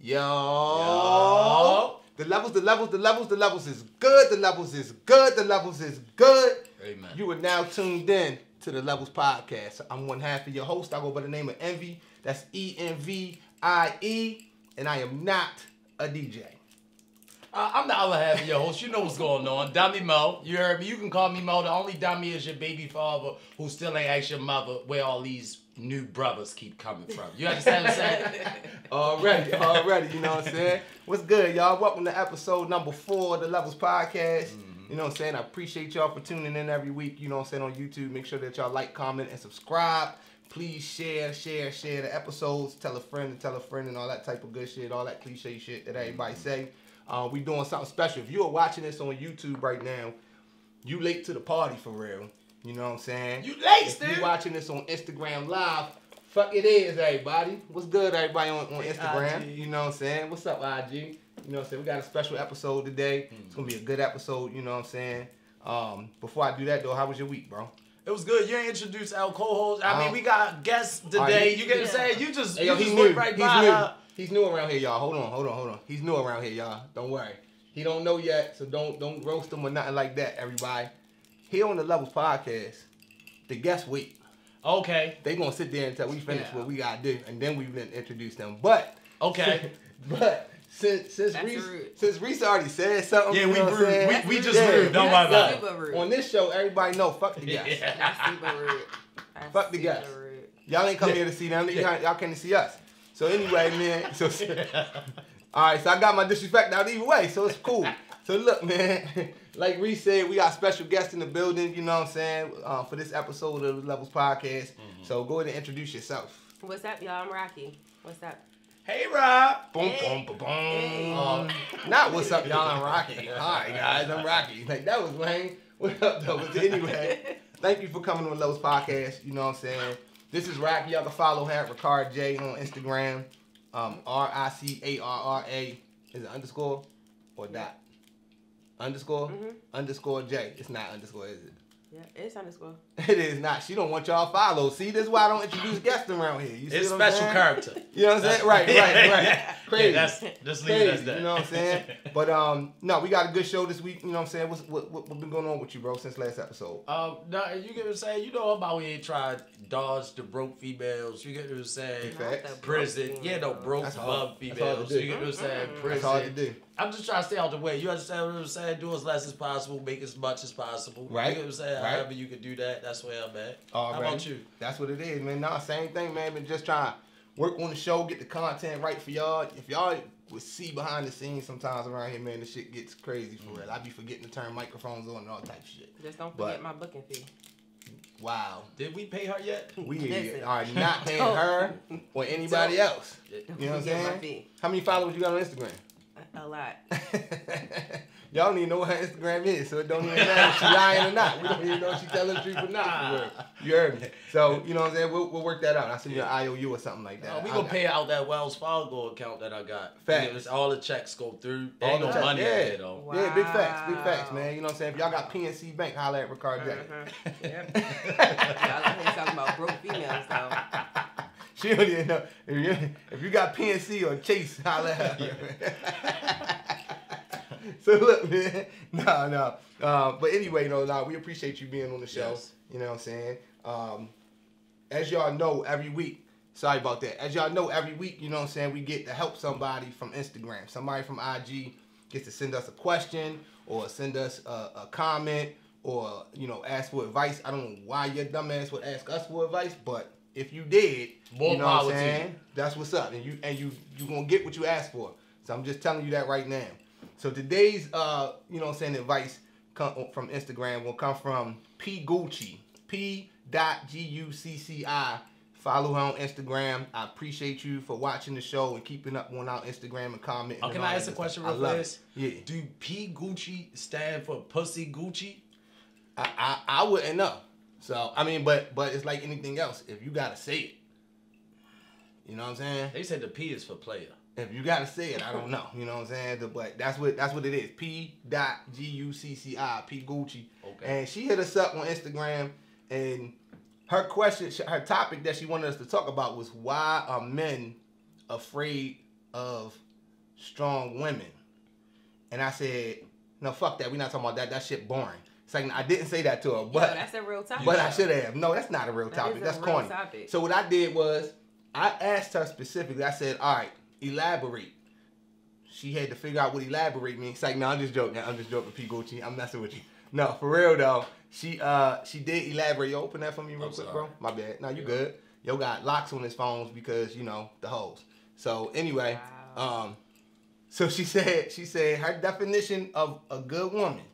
Yo. Yo. The levels, the levels, the levels, the levels is good. The levels is good. The levels is good. Amen. You are now tuned in to the Levels Podcast. I'm one half of your host. I go by the name of Envie. That's E N V I E. And I am not a DJ. Uh, I'm the other half of your host. You know what's going on. Dummy Mo. You heard me. You can call me Mo. The only dummy is your baby father who still ain't asked your mother where all these new brothers keep coming from. You understand what I'm saying? Already, already, you know what I'm saying? What's good, y'all? Welcome to episode number four of the Levels Podcast. You know what I'm saying? I appreciate y'all for tuning in every week, you know what I'm saying, on YouTube. Make sure that y'all like, comment, and subscribe. Please share, share, share the episodes. Tell a friend and tell a friend and all that type of good shit, all that cliche shit that everybody say. Uh, we doing something special. If you are watching this on YouTube right now, you late to the party for real. You know what I'm saying? You late, If Steve. you watching this on Instagram Live, fuck it is, everybody. What's good, everybody on, on Instagram? IG. You know what I'm saying? What's up, IG? You know what I'm saying? We got a special episode today. It's gonna be a good episode, you know what I'm saying? Um, before I do that though, how was your week, bro? It was good. You ain't introduced our co-host. I mean, Um, we got guests today. Alright. You get what I'm saying? You just, Hey, you yo, he's just new. went right he's by new. her. He's new around here, y'all. Hold on, hold on, hold on. He's new around here, y'all. Don't worry. He don't know yet, so don't don't roast him or nothing like that, everybody. Here on the Levels Podcast, the guests wait. Okay. They gonna sit there until we finish Yeah. what we gotta do, and then we then introduce them. But Okay. but since since That's Reese rude. since Reese already said something, Yeah, you we know what I'm rude. saying? We- we just Yeah. rude. Don't worry about it. Super rude. On this show, everybody know fuck the guests. Yeah. That's super rude. That's Fuck the guests. rude. Y'all ain't come Yeah. here to see them. Yeah. Y'all, y'all came to see us. So anyway, man. So all right, so I got my disrespect out either way, so it's cool. So look, man, like Reese said, we got special guests in the building. You know what I'm saying? Uh, for this episode of the Levels Podcast. Mm-hmm. So go ahead and introduce yourself. What's up, y'all? I'm Rocky. What's up? hey, Rob. Boom, Hey. boom, boom, boom. Hey. Um, not what's up, y'all. I'm Rocky. All right, guys, I'm Rocky. Like that was lame. What up, though? But anyway, thank you for coming on Levels podcast. You know what I'm saying? This is Rocky. Y'all can follow him at Ricard J on Instagram. Um, R I C A R R A is it underscore or dot? Underscore Mhm. underscore J. It's not underscore, is it? Yeah, it's underscore. It is not. She don't want y'all to follow. See, this is why I don't introduce guests around here. You see It's special saying? character. You know what I'm saying? Right, right, right. Crazy. Yeah, that's, just leave it as that. you know what I'm saying? But um, no, we got a good show this week. You know what I'm saying? What's what what, what been going on with you, bro, since last episode? Um, no, you get what I'm saying? You know about we ain't tried dodge the broke females. You get what I'm saying? Facts. Not the broke Prison. Yeah, no, broke That's bum hard. That's hard to females. You get what I'm saying? Prison. That's hard to do. I'm just trying to stay out the way. You understand what I'm saying? Do as less as possible, make as much as possible. Right. You get what I'm saying? Right. However you can do that, that's where I'm at. How Already. about you? That's what it is, man. Nah, same thing, man. Been just trying to work on the show, get the content right for y'all. If y'all would see behind the scenes sometimes around here, man, the shit gets crazy for real. I'd be forgetting to turn microphones on and all type of shit. Just don't But- forget my booking fee. Wow. Did we pay her yet? We are not paying her or anybody else. You know what I'm saying? How many followers you got on Instagram? A lot. Y'all don't even know what her Instagram is, so it don't even matter if she lying or not. We don't even know if she telling the truth or not. You heard me. So, you know what I'm saying? We'll, we'll work that out. I'll send you an IOU or something like that. Uh, we gonna pay out that Wells Fargo account that I got. Facts. You all the checks go through. There All ain't the no checks, money yeah. in there though. Yeah, big facts, big facts, man. You know what I'm saying? If y'all got PNC Bank, holla at Ricard J. Mhm. Yep. Y'all out here talking about broke females, though. She don't even know. If you, if you got PNC or Chase, holla at her. so look, man. No, no. Uh, but anyway, no, no. We appreciate you being on the show. Yes. You know what I'm saying? Um, as y'all know, every week. Sorry about that. As y'all know, every week, you know what I'm saying, we get to help somebody from Instagram. Somebody from IG gets to send us a question or send us a, a comment or, you know, ask for advice. I don't know why your dumbass would ask us for advice, but if you did, More you know power what I'm you. saying? That's what's up. And you and you you gonna get what you asked for. So I'm just telling you that right now. So today's uh, you know what I'm saying, advice come from Instagram will come from P Gucci. P dot G U C C I. Follow her on Instagram. I appreciate you for watching the show and keeping up on our Instagram and commenting. Oh, can I ask a question real fast? Yeah. Do P Gucci stand for Pussy Gucci? I, I I wouldn't know. So I mean, but but it's like anything else. If you gotta say it, you know what I'm saying. They said the P is for player. If you gotta say it, I don't know. You know what I'm saying? But that's what that's what it is. P dot G U C C I P Gucci. Okay. And she hit us up on Instagram, and her question, her topic that she wanted us to talk about was why are men afraid of strong women. And I said, no, fuck that. We're not talking about that. That shit boring. It's like I didn't say that to her, Yo, but that's a real topic. but I should have. No, that's not a real topic. is a That's real corny. topic. So what I did was I asked her specifically. I said, "All right, elaborate." She had to figure out what elaborate means. It's like, no, I'm just joking. I'm just joking, P Gucci. I'm messing with you. No, for real though. She uh she did elaborate. Yo, open that for me real I'm quick, sorry. bro. My bad. No, you Yeah. good. Yo got locks on his phones because you know the hoes. So anyway, Wow. um, so she said she said her definition of a good woman.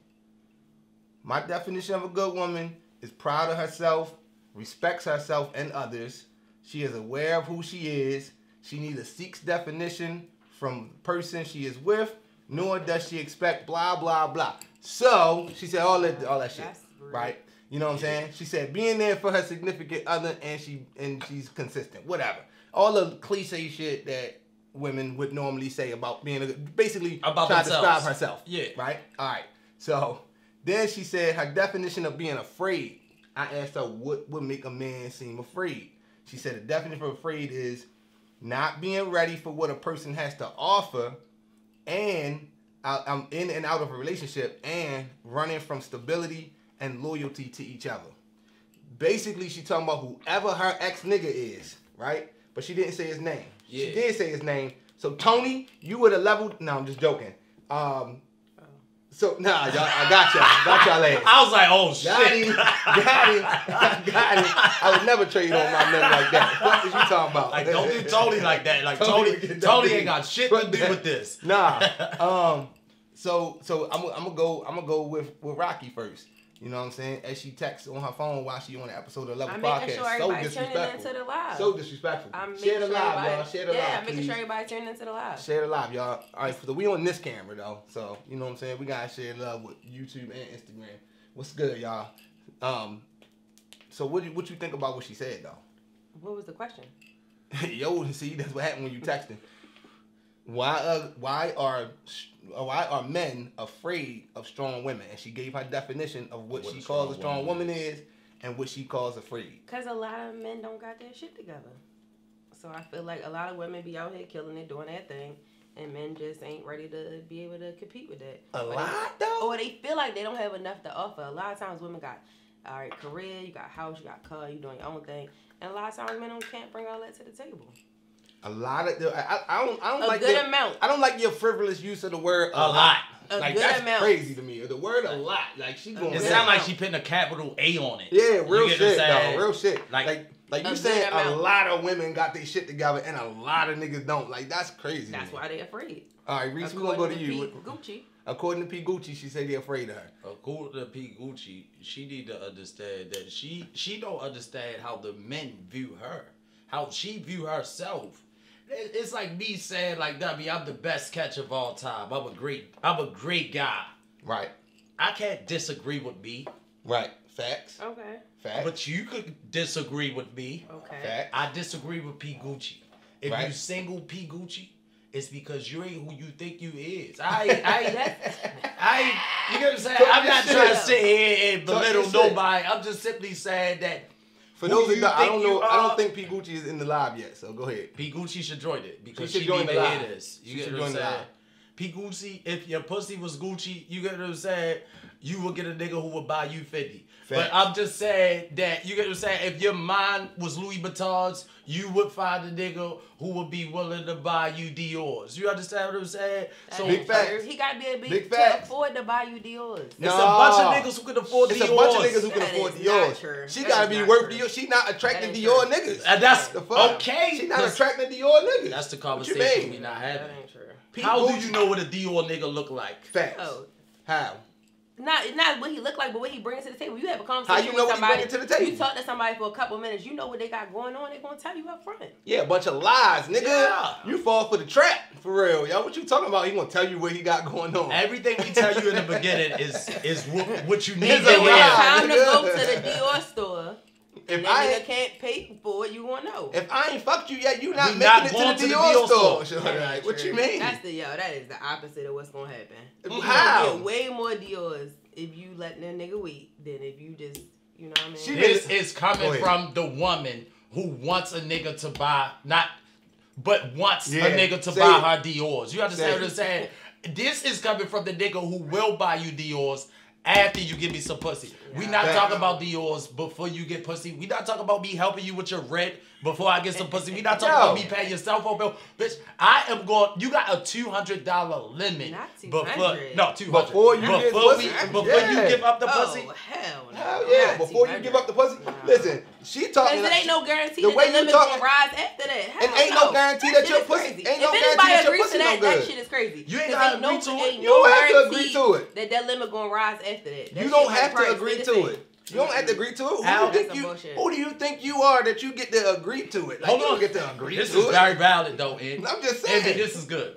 My definition of a good woman is proud of herself, respects herself and others. She is aware of who she is. She neither seeks definition from the person she is with, nor does she expect blah blah blah. So she said all that all that shit, right? You know what I'm saying? She said being there for her significant other and she and she's consistent. Whatever. All the cliche shit that women would normally say about being a basically About trying to describe herself. Yeah. Right? All right. So then she said her definition of being afraid. I asked her what would make a man seem afraid. She said the definition of afraid is not being ready for what a person has to offer and I'm in and out of a relationship and running from stability and loyalty to each other. Basically, she talking about whoever her ex nigga is, right? But she didn't say his name. She did say his name. So Tony, you would have leveled. No, I'm just joking. Um, so nah, y'all, I got y'all, got y'all ass. I was like, oh Got shit. him, got him, got him. I would never trade on my men like that. What is you talking about? Like, don't do Tony like that. Like, Tony Tony, Tony, ain't got shit to do with this. Nah. Um. So so I'm I'm gonna go I'm gonna go with with Rocky first. You know what I'm saying? As she texts on her phone while she on the episode of Level I'm Podcast. sure so disrespectful. into the live. So disrespectful. I'm making Share the sure live, y'all. Share the yeah, live, I'm making please. sure everybody tuning into the live. Share the live, y'all. All right, so we on this camera though, so you know what I'm saying. We gotta share love with YouTube and Instagram. What's good, y'all? Um, so what do you, what you think about what she said though? What was the question? Yo, see, that's what happened when you texting. Why uh, why are why are men afraid of strong women? And she gave her definition of what, What she a calls a strong strong woman woman is and what she calls afraid. Cause a lot of men don't got their shit together. So I feel like a lot of women be out here killing it, doing their thing, and men just ain't ready to be able to compete with that. A Or they- lot though. Or they feel like they don't have enough to offer. A lot of times women got all right career, you got house, you got car, you doing your own thing, and a lot of times men don't can't bring all that to the table. A lot of the, I, I don't I don't A like good your, amount. I don't like your frivolous use of the word A lot. A like good that's amount. crazy to me. The word a lot, like she going. It Yeah. sounds like she putting a capital A on it. Yeah, real get what I'm shit, saying? though. Real shit. Like, Like- like, like you good saying a lot of women got their shit together and a lot of niggas don't. Like, that's crazy. That's why they afraid. All right, Reese, we gonna go to According you. Pete Gucci. According to P. Gucci, she said they're afraid of her. According to P. Gucci, she need to understand that she she don't understand how the men view her, how she view herself. It- It's like me saying like W, I'm the best catch of all time. I'm a great I'm a great guy. Right. I can't disagree with me, Right. Facts. Okay. Facts. but you could disagree with me. Okay. Facts. I disagree with P. Gucci. If you single P. Gucci, it's because you ain't who you think you is. I I I you get what I'm saying? Talk I'm your not shit. trying to sit here and Talk your belittle shit. nobody. I'm just simply saying that For who those that you don't, I think don't you know, I are- don't think P. Gucci is in the live yet. So go ahead. P. Gucci should join it because She she, should join need the to live. hear this. You She get should what I'm join the saying? live. P. Gucci, if your pussy was Gucci, you get what I'm saying? You would get a nigga who would buy you 50. But I'm just saying that you get what I'm saying? If your mind was Louis Vuitton's, you would find a nigga who would be willing to buy you Dior's. You understand what I'm saying? So Big facts. facts. He got to be able Big to facts. afford to buy you Dior's. No. It's a bunch of niggas who can afford It's Dior's. a bunch of niggas who can That afford is not true. She That gotta is be not worth true. Dior. She not attracting That ain't Dior true. niggas. And that's The fuck? okay. She not attracting Dior niggas. That's the conversation you we not That having. ain't true. How do you know what a Dior nigga look like? Facts. Oh, How? Not not what he look like, but what he brings to the table. You have a conversation you know with what he somebody. to the table? You talk to somebody for a couple minutes. You know what they got going on. They gonna tell you up front. Yeah, a bunch of lies, nigga. Yeah. You fall for the trap, for real, y'all. What you talking about? He gonna tell you what he got going on. Everything we tell you in the beginning is is what, what you need It's to a lie. hear. time to go to the Dior store, if and I that ain't, nigga can't pay for it, you won't know. if I ain't fucked you yet, you not We making not it to the to the Dior, Dior store. store. Sure, That right. What true. you mean? That's the yo. That is the opposite of what's gonna happen. You How? gonna get way more Dior's if you let that nigga wait than if you just, you know what I mean? She This is coming from the woman who wants a nigga to buy not but wants Yeah, a nigga to say buy it. her Dior's. You understand Say what I'm saying? This is coming from the nigga who will buy you Dior's after you give me some pussy. We not talking about Dior's before you get pussy. We not talking about me helping you with your rent before I get some pussy. We not talking Yo. about me paying your cell phone bill. Bitch, I am going you got a two hundred dollar limit. Not before 200. no two hundred. Before you get before pussy? we, before Yeah. you give up the oh, pussy. hell no. Hell yeah! Not Before you give up the pussy, Nah. listen. She talking. Because it ain't no guarantee the that way the you limit talking- gonna rise after that. Hell And ain't no guarantee that shit your pussy- crazy. ain't no if guarantee anybody that your agrees pussy to no that, that good. shit is crazy. You ain't 'Cause gotta agree to it. You don't have to agree to it. That that limit gonna rise after that. That You don't have to agree to it. You don't have to agree to it. Who Al, do you think you? bullshit. Who do you think you are that you get to agree to it? Like Hold you on. don't get to agree This to is it. very valid though, Ed. I'm just And saying. this is good.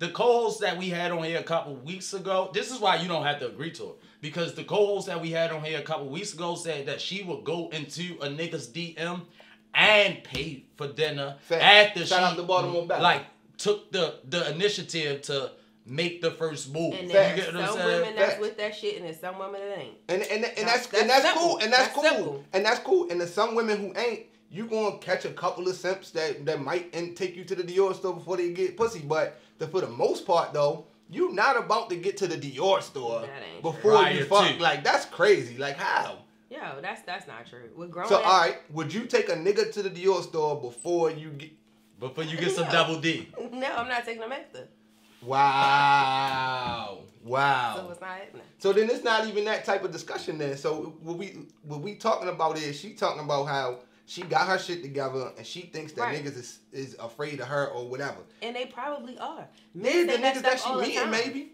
The co-host that we had on here a couple weeks ago, this is why you don't have to agree to it. Because the co-host that we had on here a couple weeks ago said that she would go into a nigga's DM and pay for dinner Fact. after Shout she out to Baltimore Baptist. like took the the initiative to make the first move. And you get what I'm some saying? women that's Facts. with that shit, and there's some women that ain't. And and, and That's- that's, that's and that's simple. cool and that's, That's cool simple. and that's cool and there's some women who ain't you gonna catch a couple of simps that that might and take you to the Dior store before they get pussy but the, for the most part though you not about to get to the Dior store before Prior you fuck to. like that's crazy like how Yo, that's that's not true. With grown so ass- all right would you take a nigga to the Dior store before you get Before you get some No. double D. No, I'm not taking them after. Wow wow So it's not happening. So then it's not even that type of discussion then. So what we what we talking about is she talking about how she got her shit together and she thinks that Right. niggas is, is afraid of her or whatever. And they probably are. Maybe say the niggas that she all the meeting maybe.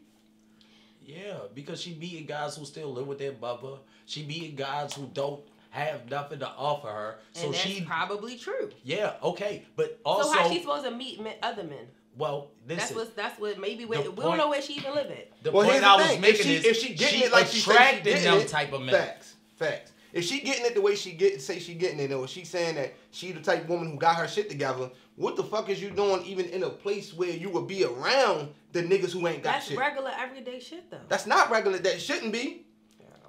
Yeah, because she meeting guys who still live with their mother. She meeting guys who don't have nothing to offer her. So and that's she probably true. Yeah, okay. But also so how she supposed to meet men, other men? Well, That's what that's what maybe we, The we don't know where she even live at. the Well, point here's I the was making if she, is if she getting she it like she say she attracting them it, type of men. Facts, facts. If she getting it the way she get, say she getting it, or she saying that she the type of woman who got her shit together, what the fuck is you doing even in a place where you would be around the niggas who ain't got That's shit? regular everyday shit though. That's not regular. That shouldn't be.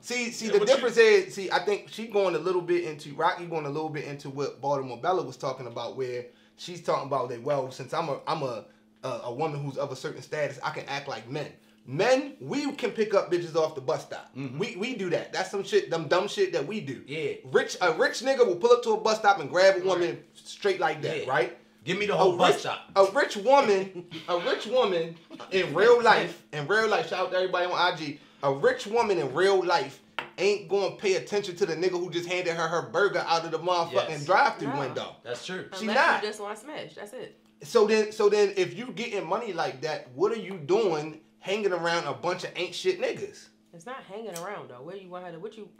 See, see, Yeah, the but you- difference is, see, I think she going a little bit into Rocky going a little bit into what Baltimore Bella was talking about, where she's talking about that. Well, since I'm a I'm a a, a woman who's of a certain status, I can act like men. Men, we can pick up bitches off the bus stop. We we do that. That's some shit, them dumb shit that we do. Mm-hmm. Yeah. Rich a rich nigga will pull up to a bus stop and grab a woman straight like that, Yeah. right? Give me the a whole bus rich, stop. a rich woman, a rich woman in real life, in real life, shout out to everybody on IG. A rich woman in real life ain't gonna pay attention to the nigga who just handed her her burger out of the motherfucking Yes. drive-through No. window. That's true. She Unless not. you just want smash. That's it. So then, so then, if you getting money like that, what are you doing hanging around a bunch of ain't shit niggas? It's not hanging around though. Where you want her to? What you w-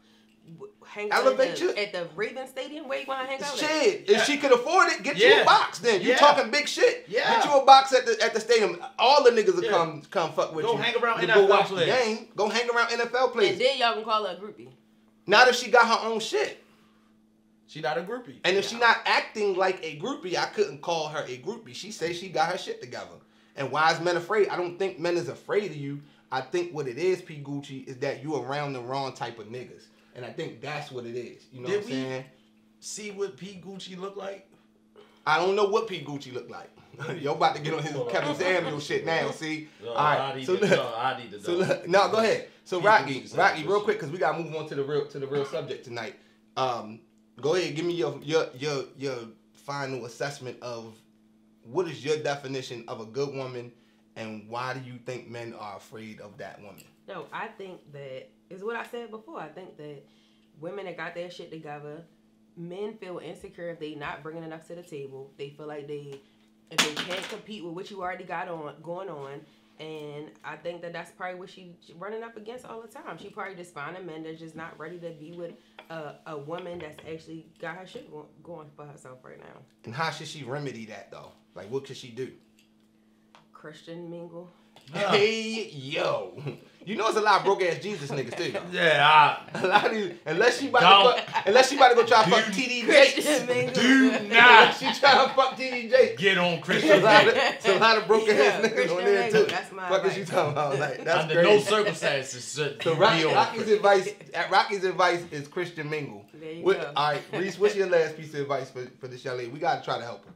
hang out Elevate at you- at the Raven Stadium? Where you want to hang out? at? Shit, Yeah. if she could afford it, get you a box. Then you Yeah. talking big shit. Yeah. Get you a box at the at the stadium. All the niggas will Yeah. come come fuck with Go you. hang around To NFL go watch players. the game. Go hang around NFL players. And then y'all can call her a groupie. Not if she got her own shit. She not a groupie. And if she not acting like a groupie, I couldn't call her a groupie. She says she got her shit together. And why is men afraid? I don't think men is afraid of you. I think what it is, P Gucci, is that you around the wrong type of niggas. And I think that's what it is. You know Did what I'm we- saying? See what P Gucci look like? I don't know what P Gucci look like. Yo about to get on his Kevin Samuel shit now. See, No, all I need So to look, know. I need to so look, no, go ahead. So P. Rocky, Gucci's Rocky, real this quick, because we gotta move on to the real to the real subject tonight. Um, go ahead, give me your your your your final assessment of what is your definition of a good woman, and why do you think men are afraid of that woman? No, I think that is what I said before. I think that women that got their shit together, men feel insecure if they not bringing enough to the table. They feel like they if they can't compete with what you already got on going on. And I think that that's probably what she she running up against all the time. She probably just finding men that's just not ready to be with a, a woman that's actually got her shit going for herself right now. And how should she remedy that though? Like, what could she do? Christian mingle. Hey yo, you know it's a lot of broke ass Jesus niggas too. though. Yeah, I, A lot of these, unless she about Don't. to fuck, unless she about to go try to fuck Dude. TD Jakes. do Nah, not she try to fuck TD Jakes. get on It's a Christian lot of, it's a lot of broken Yeah, ass niggas Christian on there mingle, too. that's my Fuck is you talking about? Like that's Under crazy. no circumstances should so Rocky, be on Rocky's Christian. advice, at Rocky's advice is Christian mingle. There you What- go. all right, Reese, what's your last piece of advice for, for this young lady? We gotta try to help her.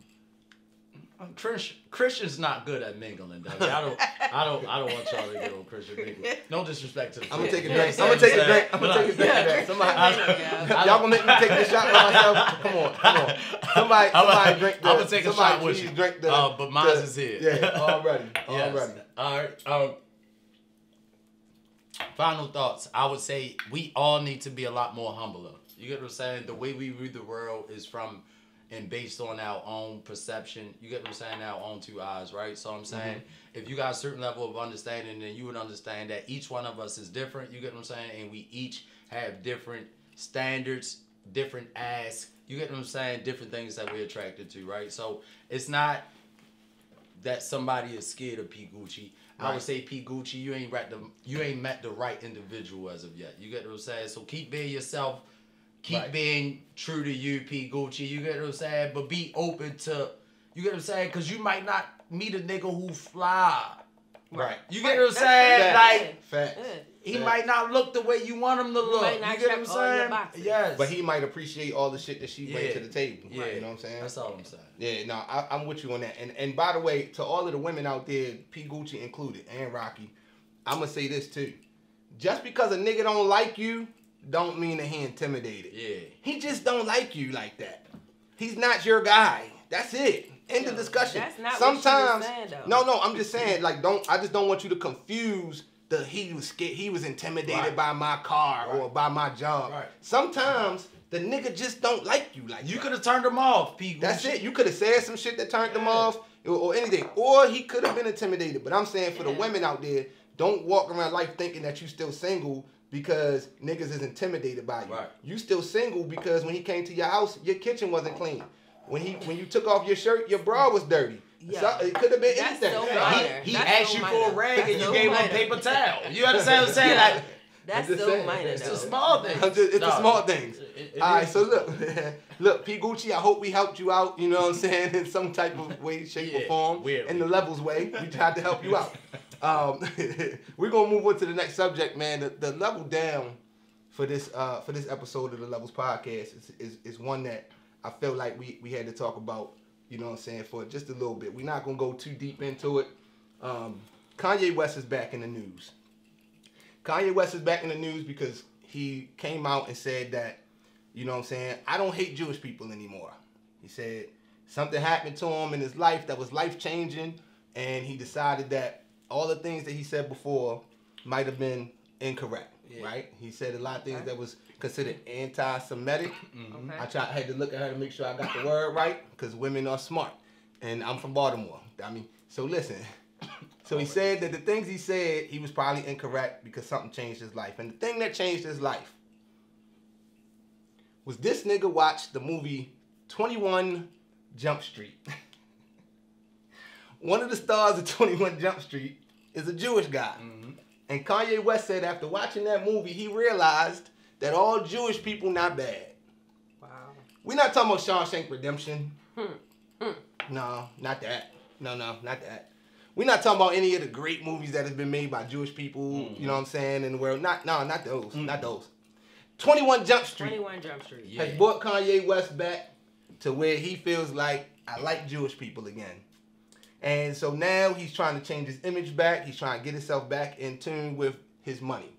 Christian, Christian's not good at mingling, though. I don't, I don't, I don't want y'all to get on Christian mingle. No disrespect to the. I'm gonna take a Christians. drink. I'm gonna take a drink. I'm gonna take a drink. But of. Somebody, I- y'all gonna make me take this shot by myself? Come on, come on. Somebody, I'm somebody drink the. I'm gonna take a somebody shot with please you. Drink the. Uh, but mine's the- is here. Yeah, already, Yes. already. All right. Um, final thoughts. I would say we all need to be a lot more humbler. You get what I'm saying? The way we read the world is from and based on our own perception. You get what I'm saying? Our own two eyes, right? So I'm mm-hmm. saying if you got a certain level of understanding, then you would understand that each one of us is different. You get what I'm saying? And we each have different standards, different asks. You get what I'm saying? Different things that we're attracted to, right? So it's not that somebody is scared of P Gucci. I would say P Gucci, you ain't met the you ain't met the right individual as of yet. You get what I'm saying? So keep being yourself, keep Right. being true to you, P Gucci. You get what I'm saying? But be open to you get what I'm saying? Cause you might not meet a nigga who fly. Right. You get what I'm saying? fair. Like Facts. He Yeah. might not look the way you want him to look. might not you get what I'm check all your saying? Yes. But he might appreciate all the shit that she brings Yeah. to the table. yeah. You know what I'm saying? That's all I'm saying. Yeah, no, I, I'm with you on that. And and by the way, to all of the women out there, P Gucci included, and Rocky, I'm gonna say this too. Just because a nigga don't like you, don't mean that he intimidated. Yeah. He just don't like you like that. He's not your guy. That's it. End of discussion. that's not what Sometimes, saying, though. no, no, I'm just saying, like, don't. I just don't want you to confuse the he was scared, he was intimidated Right. by my car or by my job. Right. Sometimes the nigga just don't like you like You could have turned him off, P Gucci. That's it. You could have said some shit that turned them Yeah. off or, or anything. Or he could have been intimidated. But I'm saying for the women out there, don't walk around life thinking that you still single because niggas is intimidated by you. Right. You still single because when he came to your house, your kitchen wasn't clean. When he when you took off your shirt, your bra was dirty. Yeah. So, it could have been That's anything. so he he asked so you minor. for a rag That's and you so gave him a paper towel. You understand what I'm saying? Yeah. Like, That's just so saying, minor it's though. a small thing. Just- it's the small things. It- it- it All right, is. so look, look, P Gucci. I hope we helped you out. You know what I'm saying, in some type of way, shape, or form. weirdly. In the levels way, we tried to help you out. Um, we're gonna move on to the next subject, man. The, the level down for this uh, for this episode of the Levels Podcast is, is is one that I feel like we we had to talk about. You know what I'm saying for just a little bit. We're not gonna go too deep into it. Um, Kanye West is back in the news. Kanye West is back in the news because he came out and said that, you know what I'm saying, I don't hate Jewish people anymore. He said something happened to him in his life that was life changing, and he decided that all the things that he said before might have been incorrect. Yeah. Right? He said a lot of things Okay. that was considered anti-Semitic. Mhm. Okay. I tried, had to look at her to make sure I got the word right because women are smart, and I'm from Baltimore. I mean, so listen. So he said that the things he said he was probably incorrect because something changed his life, and the thing that changed his life was this nigga watched the movie 21 Jump Street. One of the stars of 21 Jump Street is a Jewish guy. Mhm. And Kanye West said after watching that movie, he realized that all Jewish people not bad. Wow. We're not talking about Shawshank Redemption. Hmm. Hmm. No, not that. No, no, not that. We're not talking about any of the great movies that have been made by Jewish people, Mhm. you know what I'm saying, in the world. Not no, not those. Not those. 21 Jump Street 21 Jump Street. Yeah. has brought Kanye West back to where he feels like I like Jewish people again. And so now he's trying to change his image back. He's trying to get himself back in tune with his money.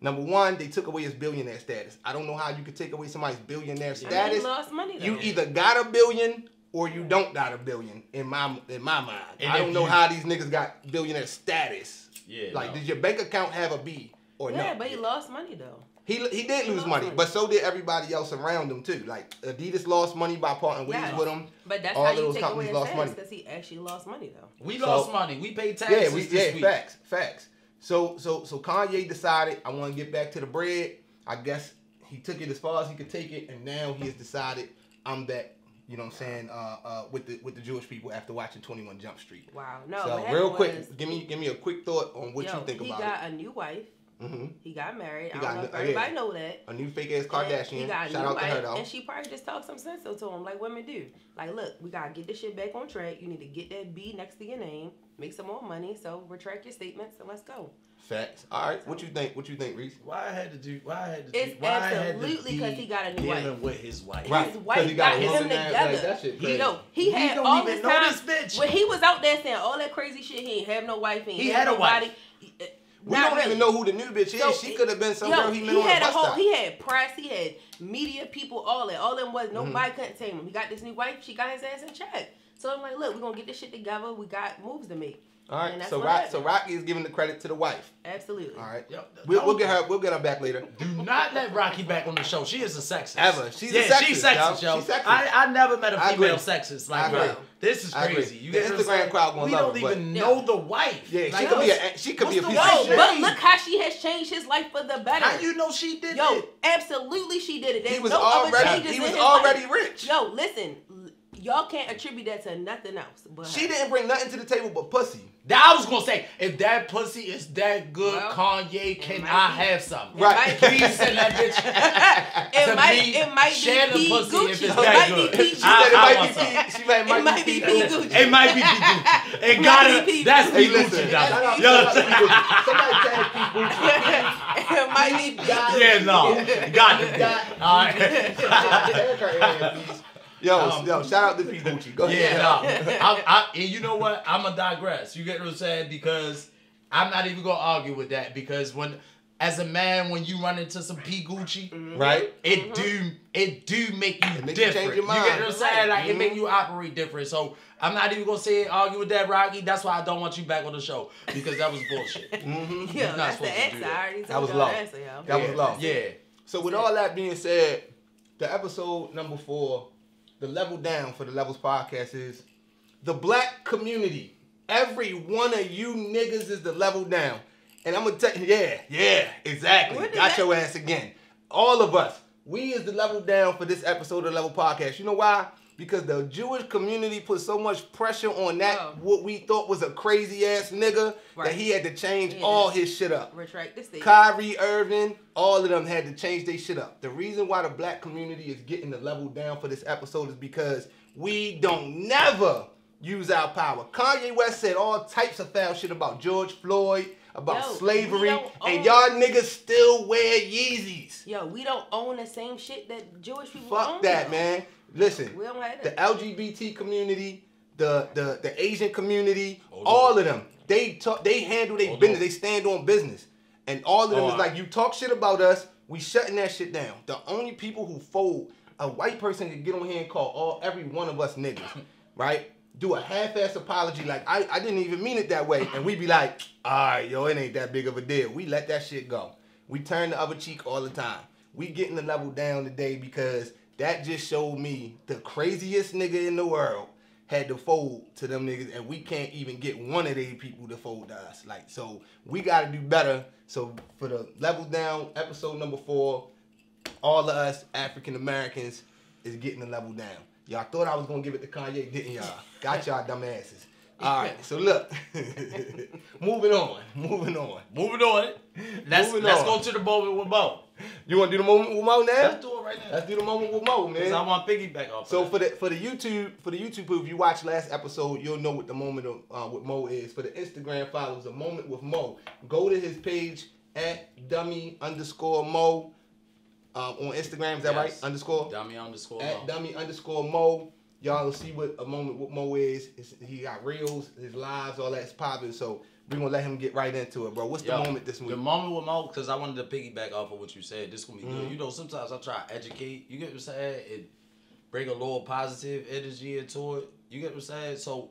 Number one, they took away his billionaire status. I don't know how you could take away somebody's billionaire I mean, he status. lost money though. You either got a billion or you don't got a billion in my in my mind. And I don't know you- how these niggas got billionaire status. Yeah. Like, no. did your bank account have a B or yeah, no? but he lost money though. He he did He lose money, money. but so did everybody else around him too. Like Adidas lost money by parting ways Yes. with him. But that's All how of you those take away companies his lost money. because he actually lost money though. we So- lost money. We paid taxes Yeah, we, this yeah, week. facts, facts. So so so Kanye decided I want to get back to the bread. I guess he took it as far as he could take it, and now he has decided I'm back. You know what I'm saying? Uh, uh, with the with the Jewish people after watching 21 Jump Street. Wow. No. so real quick, was, give me give me a quick thought on what yo, you think about it. he got a new wife. it. hmm He got married. He I don't know if everybody yeah. know that. A new fake ass Kardashian. He got a Shout new out to her though. and she probably just talked some sense into him, like women do. Like, look, we gotta get this shit back on track. You need to get that B next to your name. Make some more money. So retract your statements and let's go. Facts. All right. What you think? What you think, Reese? Why I had to do? Why I had to? It's do, why I had to absolutely 'cause be he got a new dealing wife. with his wife. Right. His 'cause wife he got got a him woman ass, together. like, that shit He, crazy. yo, he We had don't all even this know time. this bitch. When he was out there saying all that crazy shit, he ain't have no wife. He, He have had a nobody. wife. He- uh, We not don't really. even know who the new bitch is. So, she could have been some Yo, girl he met on had the a whole, stop. he had press, he had media people, all that. All them was Mm-hmm. nobody couldn't tame him. He got this new wife, she got his ass in check. So I'm like, look, we're gonna get this shit together. We got moves to make. All And right. that's So Rock, so Rocky is giving the credit to the wife. Absolutely. All right. Yep. We'll, we'll get her. We'll get her back later. Do not let Rocky back on the show. She is a sexist. Ever. She's a yeah, sexist, she's sexist, yo. She's sexist. I, I never met a female sexist like her. This is crazy. You The get Instagram saying? crowd gonna We love don't her, but- even Yeah. know the wife. Yeah, she Like, could be a she could be a what's piece the of wife shit. But look how she has changed his life for the better. How you know she did Yo, it? absolutely she did it. There's He was no already changes he in was his already life. rich. Yo, listen, l- y'all can't attribute that to nothing else. But She didn't bring nothing to the table but pussy. That I was gonna say, if that pussy is that good, Well, Kanye, can I be. have some? Right. might- Please send that bitch. It to might, me, it might share be the pussy Gucci. if it's it that might good. be P. She said it might be some. P. She might, It might be P. Gucci. It might be P. Gucci. It gotta. P. That's Hey, P. Gucci, dog. shout out Yo, to P. Gucci. Somebody tag P. Gucci. it might be P. Yeah. Yeah, no. Got to be. Got- All right. Tag her in, please. Yo, Um, yo, shout out to P. Gucci. Go ahead. Yeah, no. I, I, and you know what? I'm gonna digress. You get what I'm saying? Because I'm not even gonna argue with that. Because when, as a man, when you run into some P Gucci, Right? it do it do make you It make you different. change your mind. You mind. get what I'm saying? Like it Mhm. make you operate different. So I'm not even gonna say argue with that, Rocky. That's why I don't want you back on the show because that was bullshit. Mm-hmm. Yeah, not that's supposed the to do answer. that. I already That was y'all low. answer, yo. That was yeah. low. Yeah. So with all that being said, the episode number four, the level down for the Levels podcast is the black community. Every one of you niggas is the level down. And I'm gonna tell you, yeah, yeah, exactly. Got that- your ass again. All of us. We is the level down for this episode of the Level Podcast. You know why? Because the Jewish community put so much pressure on that Oh. what we thought was a crazy ass nigga Right. that he had to change Yeah. all his shit up. Retract the statement. Kyrie Irving, all of them had to change their shit up. The reason why the black community is getting the level down for this episode is because we don't never use our power. Kanye West said all types of foul shit about George Floyd, about Yo, slavery, and y'all niggas still wear Yeezys. Yo, we don't own the same shit that Jewish people Fuck own. Fuck that, though. man. Listen, We don't have the. LGBT community, the the the Asian community, Hold all on. of them, they talk, they handle their business. on. They stand on business, and all of them Oh, is I- like, you talk shit about us, we shutting that shit down. The only people who fold, a white person can get on here and call all every one of us niggas, right? Do a half-ass apology, like I, I didn't even mean it that way, and we be like, all right, yo, it ain't that big of a deal. We let that shit go. We turn the other cheek all the time. We getting the level down today because that just showed me the craziest nigga in the world had to fold to them niggas, and we can't even get one of these people to fold to us. Like, so we gotta do better. So for the level down episode number four, all of us African Americans is getting the level down. Y'all thought I was gonna give it to Kanye, didn't y'all? Got y'all dumb asses. All right, so look, moving on, moving on. Moving on. Let's Moving let's on. go to the moment with Mo. You want to do the moment with Mo now? Let's do it right now. Let's do the moment with Mo, Because I want piggyback off. So for the for the YouTube for the YouTube people, if you watch last episode, you'll know what the moment of, uh, with Mo is. For the Instagram followers, the moment with Mo. Go to his page at dummy underscore Mo um, on Instagram. Is that Yes. right? Underscore dummy underscore at Mo. dummy underscore Mo. Y'all will see what a moment with Mo is. It's, he got reels, his lives, all that's popping. So we're gonna let him get right into it, bro. What's the moment this week? The moment with Mo, because I wanted to piggyback off of what you said. This gonna be Mhm. good. You know, sometimes I try to educate. You get what I'm saying? It bring a little positive energy into it. You get what I'm saying? So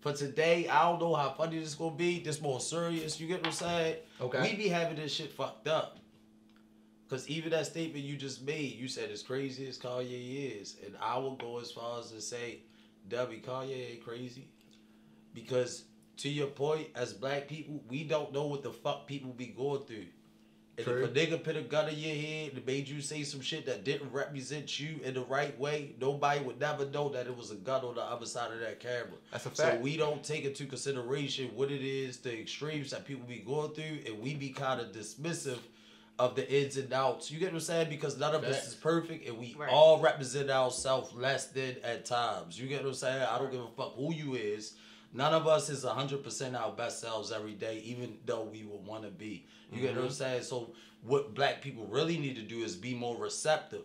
for today, I don't know how funny this gonna be. This more serious. You get what I'm saying? Okay. We be having this shit fucked up. Cause even that statement you just made, you said as crazy as Kanye is, and I will go as far as to say, W Kanye ain't crazy, because to your point, as black people, we don't know what the fuck people be going through. And True. if a nigga put a gun in your head and made you say some shit that didn't represent you in the right way, nobody would never know that it was a gun on the other side of that camera. That's a fact. So fact. we don't take into consideration what it is, the extremes that people be going through, and we be kind of dismissive of the ins and outs. You get what I'm saying? Because none of us is perfect, and we Right. all represent ourselves less than at times. You get what I'm saying? I don't give a fuck who you is. None of us is hundred percent our best selves every day, even though we would want to be. You get what I'm saying? So what black people really need to do is be more receptive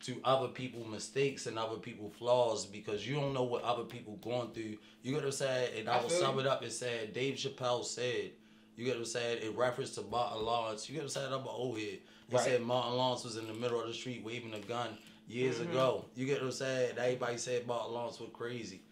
to other people's mistakes and other people's flaws because you don't know what other people going through. You get what I'm saying? And I, I will sum you. it up and say Dave Chappelle said, you get what I'm saying, in reference to Martin Lawrence, you get what I'm saying, I'm an old head. He Right. said Martin Lawrence was in the middle of the street waving a gun years Mm-hmm. ago. You get what I'm saying? Everybody said Martin Lawrence was crazy.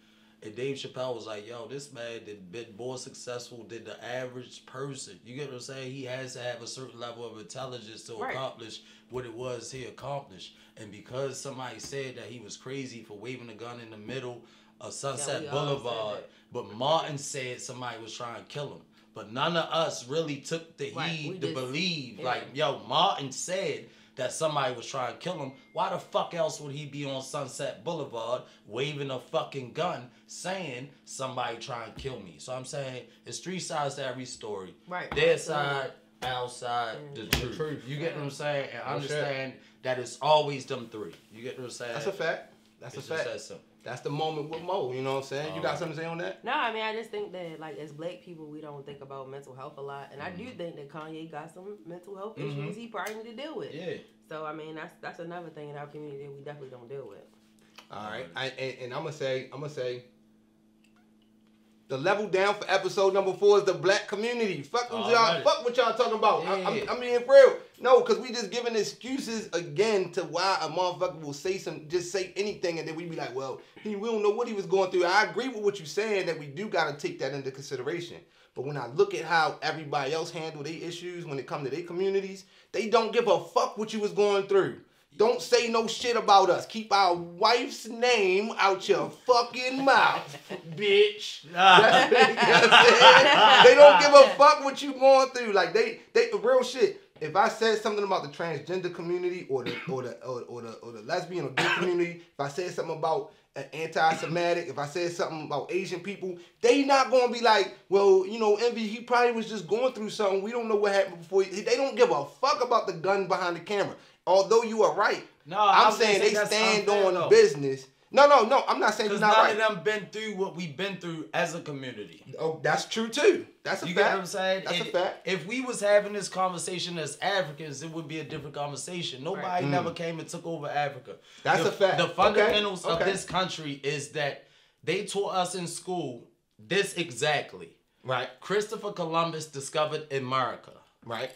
And Dave Chappelle was like, yo, this man did been more successful than the average person. You get what I'm saying? He has to have a certain level of intelligence to Right. accomplish what it was he accomplished. And because somebody said that he was crazy for waving a gun in the middle of Sunset we said Boulevard, but Martin said somebody was trying to kill him. But none of us really took the Right, we heed to just- believe. yeah. Like, yo, Martin said that somebody was trying to kill him. Why the fuck else would he be on Sunset Boulevard waving a fucking gun saying somebody trying to kill me? So I'm saying it's three sides to every story. Right. Their Absolutely. side, our side, the Mhm. truth. truth. You get what I'm saying? And No shit. understand that it's always them three. You get what I'm saying? That's a fact. That's It's a just fact. that simple. That's the moment with Mo. You know what I'm saying? You got something to say on that? No, I mean I just think that like as black people we don't think about mental health a lot, and I do Mm-hmm. think that Kanye got some mental health issues he probably need to deal with. Yeah. So I mean that's that's another thing in our community that we definitely don't deal with. All right. I, and, and I'm gonna say, I'm gonna say, the level down for episode number four is the black community. Fuck what y'all, Alright. fuck what y'all talking about. I, Yeah. I'm, I mean, for real. No, because we just giving excuses again to why a motherfucker will say some, just say anything, and then we be like, well, he, we don't know what he was going through. I agree with what you're saying that we do gotta take that into consideration. But when I look at how everybody else handle their issues when it come to their communities, they don't give a fuck what you was going through. Don't say no shit about us. Keep our wife's name out your fucking mouth, bitch. You know what I'm saying? they don't give a fuck what you going through. Like they, they real shit. If I said something about the transgender community or the or the or, or the or the lesbian or gay community, if I said something about an anti-Semitic, if I said something about Asian people, they not gonna be like, well, you know, Envie, he probably was just going through something. We don't know what happened before. He, they don't give a fuck about the gun behind the camera. Although you are right. No, I'm saying say they stand on though. business. No, no, no. I'm not saying you're Because not none right. of them been through what we've been through as a community. Oh, that's true too. That's a You fact. get what I'm saying? That's And a fact. If we was having this conversation as Africans, it would be a different conversation. Nobody Right. never came and took over Africa. Mm. That's the, a fact. The Okay, fundamentals of okay. this country is that they taught us in school this exactly. Right, Christopher Columbus discovered America, right.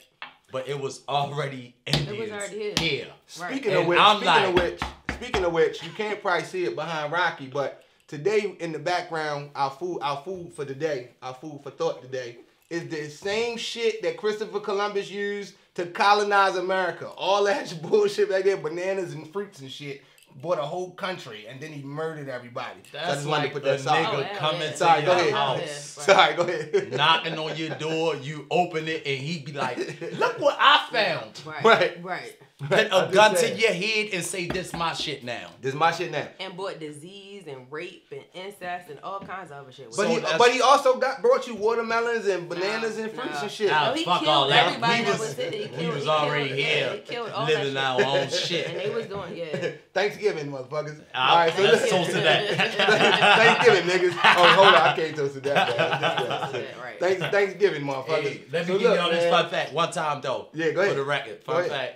but it was already Indians It was already here. here. Right. Speaking And of which, I'm speaking of like- which, speaking of which, you can't probably see it behind Rocky, but today in the background, our food, our food for today, our food for thought today, is the same shit that Christopher Columbus used to colonize America. All that bullshit back there, bananas and fruits and shit. Bought a whole country and then he murdered everybody. So I That's just wanted like to put a that aside. nigga Oh, hell coming yeah. to Sorry, your go ahead. Yeah. house. Sorry, go ahead. knocking on your door, you open it, and he be like, "Look what I found." Right. Right. Right. Put a just gun to your head and say, "This my shit now." This is my shit now. And brought disease and rape and incest and all kinds of other shit. But So he, but he also got brought you watermelons and bananas No, and fruits no. and shit. Nah, No, he fuck killed all that. everybody We that was- was in it. He we was he already killed- yeah, here, he killed all living that our own shit. And they was doing yeah. Thanksgiving, motherfuckers. I'll- All right, so let's toast to that. Thanksgiving, niggas. Oh, hold on, I can't toast to that. man. Yeah, This guy. right. Thanks, Thanksgiving, motherfuckers. Hey, let me So give look, y'all this man. fun fact. One time though. Yeah, go ahead. For the record, Go fun fact.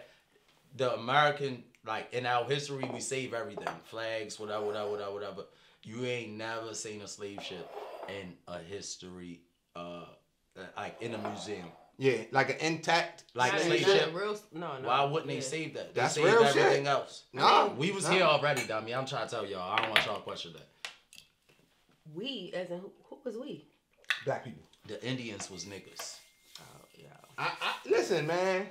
The American, like in our history, we save everything. Flags, whatever, whatever, whatever, whatever. You ain't never seen a slave ship in a history, uh, like in a museum. Yeah, like an intact. Like Not slave ship. real- no, no. Why wouldn't they save that? They That's saved real shit. everything else. Nah, We was nah. here already, dummy. I'm trying to tell y'all. I don't want y'all to question that. We, as in who, who was we? Black people. The Indians was niggas. Oh, yeah. I, I, listen, man.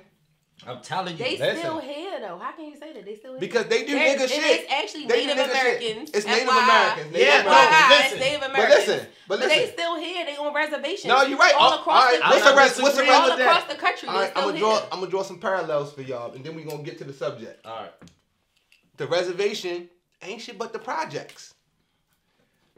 I'm telling you. They Listen. still here though. How can you say that they still here? Because they do They're- nigga shit. It's actually They Native nigga shit. Americans. It's Native FYI. Americans. Native Yeah, Americans. FYI, listen. it's Native But Americans. listen, but they listen. still here. They on reservations. No, you're right. All Oh, across all right. the What's I'm the rest? What's the rest all of across that? the country. All They're I'm still gonna draw. here. I'm gonna draw some parallels for y'all, and then we're gonna get to the subject. All right. The reservation ain't shit but the projects.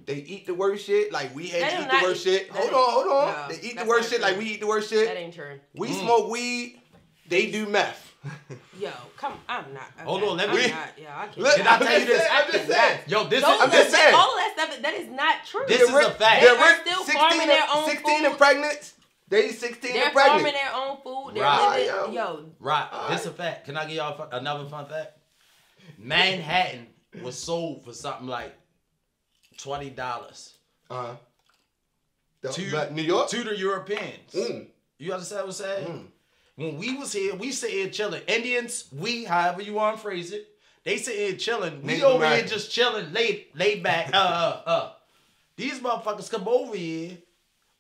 They eat the worst shit like we had to eat the worst shit. Hold on, hold on. they eat the worst shit like we eat the worst shit. That ain't true. We Mm. smoke weed. They do meth. Yo, come, I'm not. Okay. Hold on, let I'm me- not, yeah, I can't. Look, Can I tell you this? I'm just saying. Yo, this Those is I'm just saying. All of that stuff, that is not true. This is a fact. They're They're still 16 farming and, their own 16 and pregnant. They 16 They're and farming their own food. They're Right. living, Yo. yo, Right. All This right. a fact. Can I give y'all fun- another fun fact? Manhattan was sold for something like twenty dollars Uh-huh. To New York? to the Europeans. Mm. You understand what I'm saying? Mm. When we was here, we sit here chilling. Indians, we, however you want to phrase it, they sit here chilling. We Native over Americans. here just chilling, laid, laid back. Uh, uh, uh. These motherfuckers come over here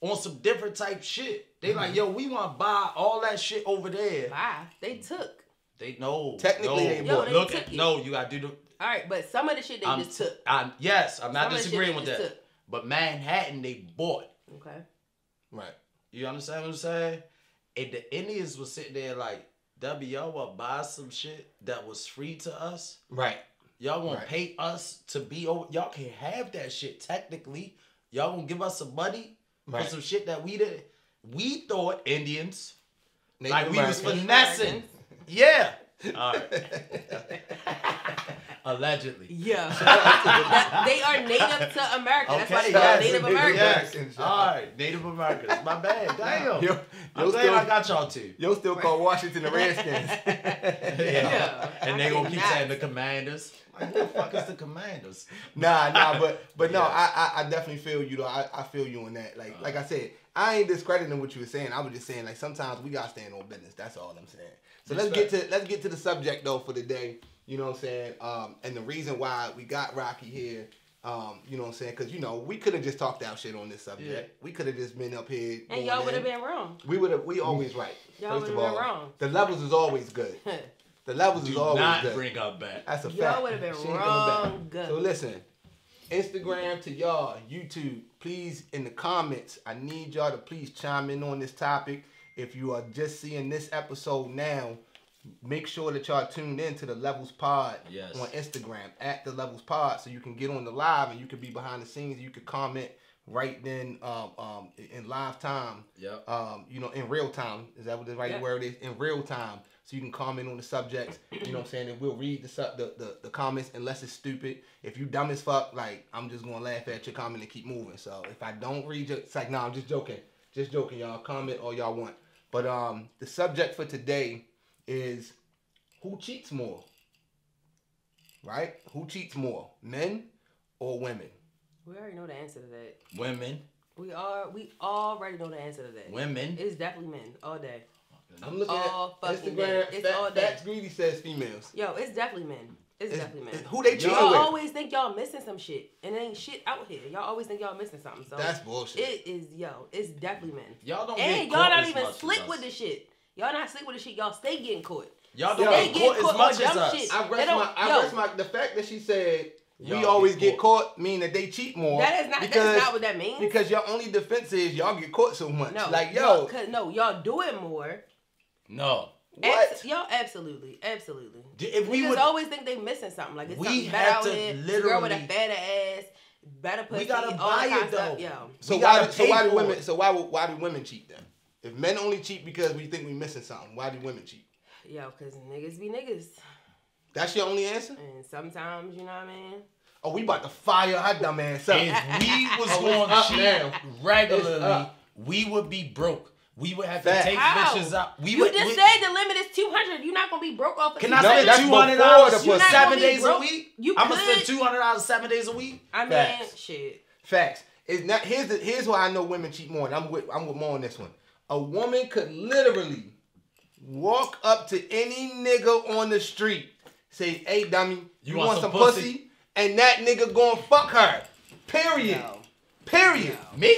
on some different type shit. They like, yo, we want to buy all that shit over there. bye. They took. They know. Technically, no, they Yo, bought. they Look, took at, it. no, you gotta do the. All right, but some of the shit they I'm, just took. I'm, yes, I'm not Some of the shit disagreeing with that. took. But Manhattan, they bought. Okay. Right. You understand what I'm saying? And the Indians was sitting there like, W, y'all want to buy some shit that was free to us? Right. Y'all gonna Right. pay us to be over? Y'all can have that shit technically. Y'all gonna give us some money Right. for some shit that we didn't. We thought Indians, Native like we was finessing. Yeah. All right. Allegedly. Yeah. That- they are native to America. That's why Okay, they call yes, Native Native Americans. Americans. Yes. All right. Native Americans. My bad. Damn. Yo, I'm yo glad still, I got y'all too. yo still call Washington the Redskins. Yeah. And I they gonna keep not. saying the commanders. Like, who the fuck is the commanders? Nah, nah, but but no, Yeah. I, I I definitely feel you though. I, I feel you on that. Like uh-huh. like I said, I ain't discrediting what you were saying. I was just saying like sometimes we gotta stand on business. That's all I'm saying. So let's get to let's get to the subject though for the day. You know what I'm saying? Um, and the reason why we got Rocky here. Um, you know what I'm saying? Because you know we could have just talked out shit on this subject. Yeah. We could have just been up here. And y'all would have been wrong. We would have. We always right. Y'all First of would've been all, wrong. the levels is always good. The levels is Do always not good. bring up back. That's a Y'all fact. would've been She ain't coming back. wrong. Good. So listen, Instagram to y'all, YouTube, please in the comments, I need y'all to please chime in on this topic. If you are just seeing this episode now, make sure that y'all tuned in to the Levels Pod Yes. on Instagram at the Levels Pod, so you can get on the live and you can be behind the scenes. You can comment right then um, um, in live time Yep. um, you know, in real time. Is that what the right Yeah. word is? In real time. So you can comment on the subjects. You know what I'm saying? And we'll read the, sub- the the the comments unless it's stupid. If you dumb as fuck, like I'm just gonna laugh at your comment and keep moving. So if I don't read your, it's like, nah, I'm just joking. Just joking, y'all. Comment all y'all want. But um, the subject for today is who cheats more? Right? Who cheats more, men or women? We already know the answer to that. Women. We are. We already know the answer to that. Women. It's definitely men all day. I'm looking All at fucking Instagram. day. It's all day. Fats Greedy says females. Yo, it's definitely men. It's, It's- definitely men. it's- who they cheating Y'all with? always think y'all missing some shit, and it ain't shit out here. Y'all always think y'all missing something. So That's bullshit. It is yo. It's definitely men. Y'all don't And y'all caught not even slick with the shit. Y'all not slick with the shit. Y'all stay getting caught. Y'all don't they get get caught caught as much as us. shit. I They rest don't- my I yo. rest my the fact that she said we Y'all always get get caught mean that they cheat more. That is not. because, that's not what that means. because your only defense is y'all get caught so much. no, like y'all- yo, cause no, y'all do it more. No. what? Abs- y'all absolutely, absolutely. If we Niggas would, always think they missing something. Like it's We something better have out to here. Girl with a literally- better ass, better pussy. gotta buy it, of stuff. though. Yo, so why do, so why do women so why why do women cheat then? If men only cheat because we think we're missing something, why do women cheat? yo, cause niggas be niggas, That's your only answer? and sometimes you know what I mean. Oh, we about to fire her dumb ass up. if we was Oh, going to cheat now. regularly, we would be broke. We would have Facts. to take How? bitches out. We you would. just we- said the limit is two hundred. You're not gonna be broke off. Of Can I spend two hundred dollars the seven gonna be days a week? You I'm gonna spend two hundred dollars seven days a week. I mean, Facts. shit. Facts. It's not here's the, here's why I know women cheat more, and I'm with I'm with more on this one. A woman could literally walk up to any nigga on the street, say, "Hey, dummy, you, want, some pussy? and that nigga gonna fuck her. Period. No. Period. Me?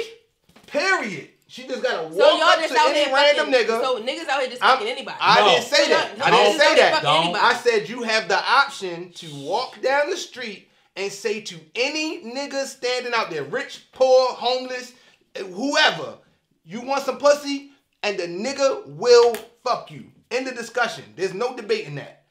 Period. She just gotta walk So y'all up just to out any here random fucking, nigga. So niggas out here just I'm- fucking anybody. I No. didn't say So that. y'all- I didn't say that. fucking anybody. I said you have the option to walk down the street and say to any nigga standing out there, rich, poor, homeless, whoever, you want some pussy, and the nigga will fuck you. End the discussion. There's no debating that.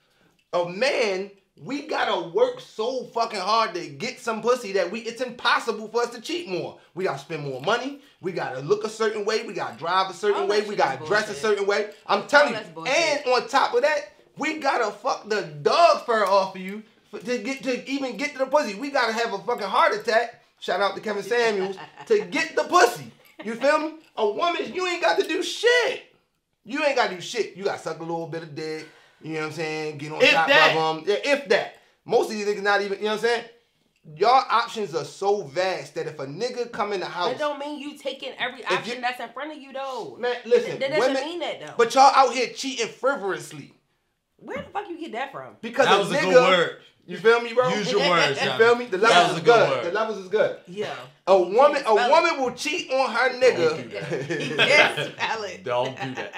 A man, we gotta work so fucking hard to get some pussy that we it's impossible for us to cheat more. We gotta spend more money. We gotta look a certain way. We gotta drive a certain way. We gotta dress a certain way. I'm telling you. bullshit. And on top of that, We gotta fuck the dog fur off of you for, to get to even get to the pussy. We gotta have a fucking heart attack. Shout out to Kevin Samuels to get the pussy. You feel me? A woman, you ain't got to do shit. You ain't got to do shit. You got to suck a little bit of dick. You know what I'm saying? Get on If top that. of them. Yeah, if that. Most of these niggas not even. You know what I'm saying? Y'all options are so vast that if a nigga come in the house, That don't mean you taking every you- option that's in front of you though. man, listen, that doesn't women, mean that though. but y'all out here cheating frivolously Where the fuck you get that from? because That a was a nigga. Good word. You feel me, bro? Use your words, You feel me? The That levels is good good. The levels is good. Yeah. A woman, a woman will cheat on her Don't do nigga. Yes, valid. Don't do that.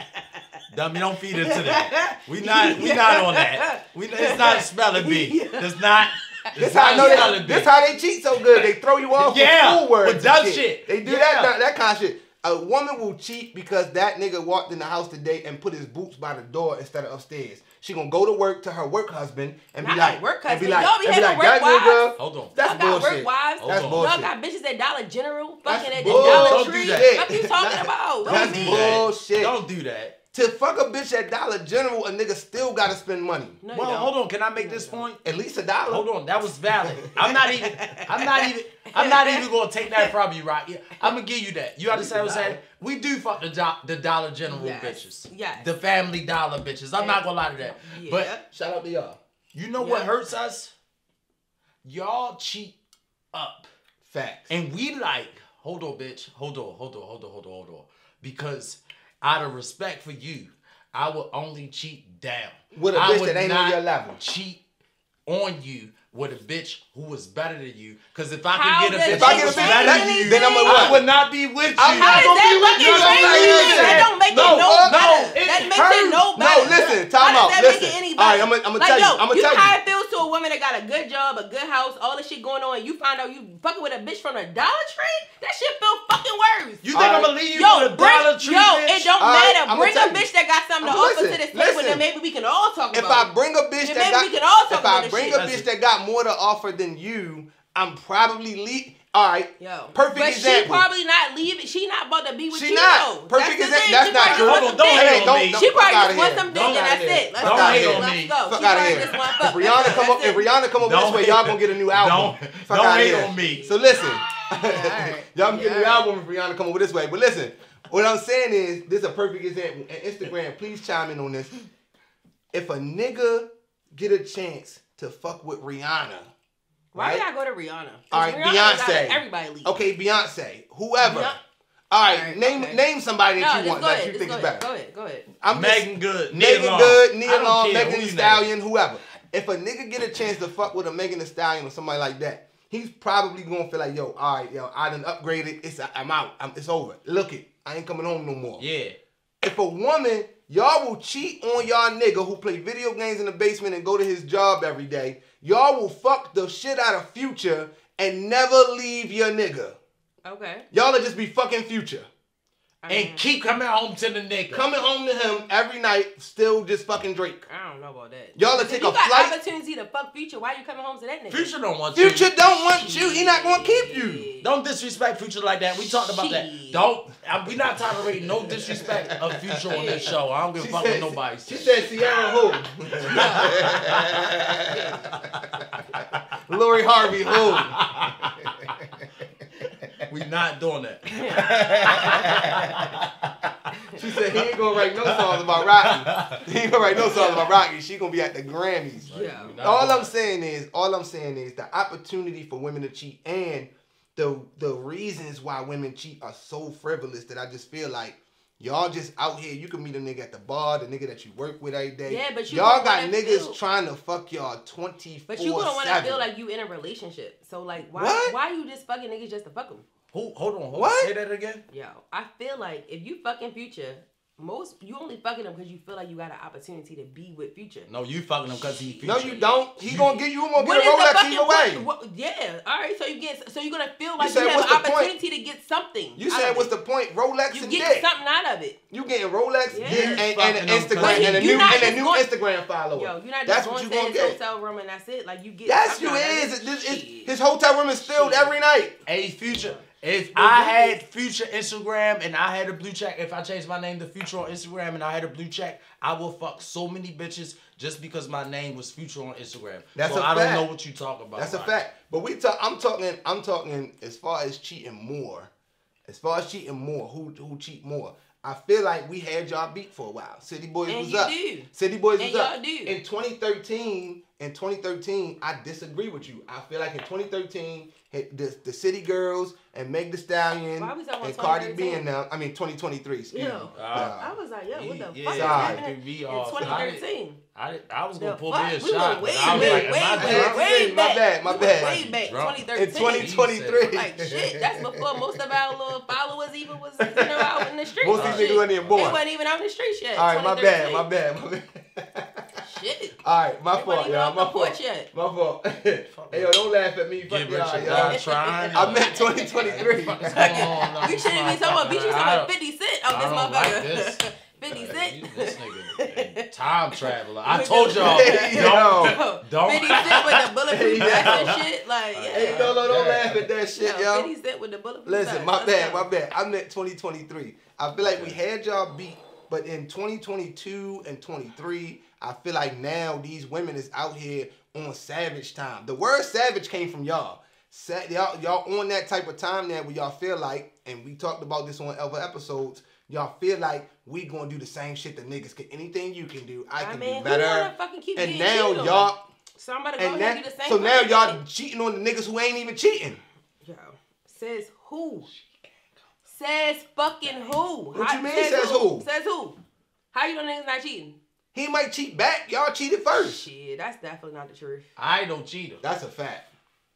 Dummy, don't feed into that. We not we not on that. We it's not a spelling bee. It's not. This It's how I know they, this how they cheat so good. They throw you off Yeah, with school words. with and dumb shit. They do Yeah. that that kind of shit. A woman will cheat because that nigga walked in the house today and put his boots by the door instead of upstairs. She gonna go to work to her work husband and be Not like, like work and be husband. like, Y'all be and be having like, work that nigga. Hold on. That's Y'all got bullshit. work wives. That's Hold on. bullshit. Y'all got bitches at Dollar General That's fucking at the bull- Dollar Tree. What you talking about? What That's you mean? that. bullshit. Don't do that. To fuck a bitch at Dollar General, a nigga still gotta spend money. No, Well, don't. hold on. Can I make this point? At least a dollar. Hold on, that was valid. I'm not even. I'm not even. I'm not even gonna take that from you, right? Yeah, I'm gonna give you that. You understand what I'm saying? We do fuck the do- the Dollar General Yes. bitches. Yeah. The Family Dollar bitches. I'm not gonna lie to that. Yeah. But Shout out to y'all. you know what hurts us? Y'all cheat up, Facts. and we like. Hold on, bitch. Hold on. Hold on. Hold on. Hold on. Hold on. Because out of respect for you, I will only cheat down. With a I bitch would that ain't on not your level. Cheat on you with a bitch who was better than you. Because if I How can get a bitch If I who get a was bitch, better than you, then I'm a I what? would not be with you. I'm How not is gonna be with you. That's crazy? saying. That don't make No, it no no, uh, better. it that makes hurts. it no No, better. listen, How time does out, that listen. make it any All right. I'ma- I'ma like, tell you, I'ma you tell you. It feels to a woman that got a good job, a good house, all this shit going on. You find out you fucking with a bitch from the Dollar Tree. That shit feel fucking worse. You think All I'm gonna leave you Yo, for the bring, Dollar Tree, yo, bitch? it don't All right, matter. I'ma Bring a bitch that got something to I'ma offer listen, to this table, listen. then maybe we can all talk If about I bring a bitch that maybe got, we can all talk if about this bring shit. a bitch that got more to offer than you, I'm probably le- All right, Yo, perfect but example. she probably not leaving. She not about to be with She you. not. though. Perfect that's the exa- thing. that's She not probably true. just Hold on, some don't dick. hate on me. She fuck probably outta just want here. some dick Fuck and outta that's here. it. Let's Fuck go. outta here. Let's go. Fuck She outta probably here. If. Rihanna come up, if Rihanna come over this way, y'all gonna get a new album. don't- don't hate on me. So listen, y'all can get a new album if Rihanna come over this way. But listen, what I'm saying is, this is a perfect example. And Instagram, please chime in on this. If a nigga get a chance to fuck with Rihanna, Why right? did I go to Rihanna? 'Cause All right, Rihanna was out Beyonce. Everybody leave. Okay, Beyonce, whoever. Beyonce- All right, All right, name okay. name somebody that just you want go that ahead. you think go is ahead. better. Go ahead. Go ahead. I'm just- Meagan Good, Megan Nia Long. Good, I Nia Long, Megan who Thee you Stallion, whoever. If a nigga get a chance to fuck with a Megan Thee Stallion or somebody like that, he's probably gonna feel like, yo, all right, yo, I done upgraded. It's I'm out. I'm, it's over. Look it, I ain't coming home no more. Yeah. If a woman, y'all will cheat on y'all nigga who play video games in the basement and go to his job every day. Y'all will fuck the shit out of Future and never leave your nigga. Okay. Y'all will just be fucking Future. I And mean, keep coming home to the nigga. Coming home to him every night, still just fucking Drake. I don't know about that. Y'all will If take you a got flight. opportunity to fuck Future. Why you coming home to that nigga? Future don't want you. Future don't want you. He not gonna keep you. Don't disrespect Future like that. We talked about that. Don't. I, we not tolerating no disrespect of Future on this show. I don't give a fuck said- what nobody She says. said Ciara who? Lori Harvey who? We not doing that. She said he ain't gonna write no songs about Rocky. He ain't gonna write no songs about Rocky. She gonna be at the Grammys. Yeah. All I'm that. saying is, all I'm saying is the opportunity for women to cheat and the the reasons why women cheat are so frivolous that I just feel like y'all just out here. You can meet a nigga at the bar, the nigga that you work with every day. Yeah, but you y'all got niggas feel- trying to fuck y'all twenty four But you gonna want to feel like you in a relationship. So like, why What? why you just fucking niggas just to fuck them? Who, hold on. Hold What? On. Say that again. Yo, I feel like if you fucking Future, most you only fucking him because you feel like you got an opportunity to be with Future. No, you fucking him because he. Future. No, you don't. He gonna get you. Gonna get a is the Rolex fucking either way. point? What- yeah, all right. So you get, so you're gonna feel like you, said, have an the point? opportunity to get something. You said what's it. the point? Rolex You and get dick. something out of it. You getting Rolex, Yeah. dick, and, and an Instagram crazy. and a new and a new going- Instagram follower. Yo, you're not That's just what going you to gonna his get. hotel room and that's it. Like you get. Yes, something you out of is. it. It- it's- his hotel room is filled every night. Hey, Future. If The I had Future Instagram and I had a blue check, if I changed my name to Future on Instagram and I had a blue check, I will fuck so many bitches just because my name was Future on Instagram. That's so a I fact. don't know what you talk about. That's a fact. But we talk. I'm talking. I'm talking as far as cheating more. As far as cheating more, who who cheat more? I feel like we had y'all beat for a while. City Boys And was you up. do. City Boys And was up. y'all do. In 2013, in 2013, I disagree with you. I feel like in 2013, hit the, the City Girls and Meg Thee Stallion Why we talking about and Cardi B and them. I mean 2023. Excuse Ew. me. Uh, I was like, yo, what the Yeah, fuck is sorry. happening in 2013? I, I was gonna The pull fuck? me a We shot. way, but I was way, like, way, am I way, drunk? My bad, my bad. went Way back, 2013. In 2023. Like shit, that's before most of our little followers even was you know out in the streets. Most of these niggas wasn't even born. They wasn't even out in the streets yet. All right, my bad, my bad, my bad. Shit. All right, my They fault, y'all. My fault. yet. My fault. hey, yo, don't laugh at me. Fuck Get y'all, Richard y'all. Dog trying. I meant 2023. What is going on? We shouldn't be talking about. We should be talking about 50 Cent on this don't like motherfucker. 50 You- Cent. This nigga, time traveler. I told y'all. Hey, don't, yo. don't. 50 Cent with the bulletproof Hey, vest yo. and shit. Like, yeah. Hey, no, no, don't laugh at that shit, Yo, yo. 50 Cent with the bulletproof Listen, vest. my Let's bad, my bad. I meant 2023. I feel like we had y'all beat, but in 2022 and 23, I feel like now these women is out here on savage time. The word savage came from y'all. Sa- y'all, y'all on that type of time now where y'all feel like, and we talked about this on other episodes, y'all feel like we gonna do the same shit that niggas can. Anything you can do, I I can mean, do better. wanna fucking keep And now y'all, So I'm about to go and that, and do the same so now y'all thing. cheating on the niggas who ain't even cheating. Yo, says who? Says fucking who? What you mean, says who? Says who? How you know niggas not cheating? He might cheat back. Y'all cheated first. Shit, that's definitely not the truth. I don't cheat. That's a fact.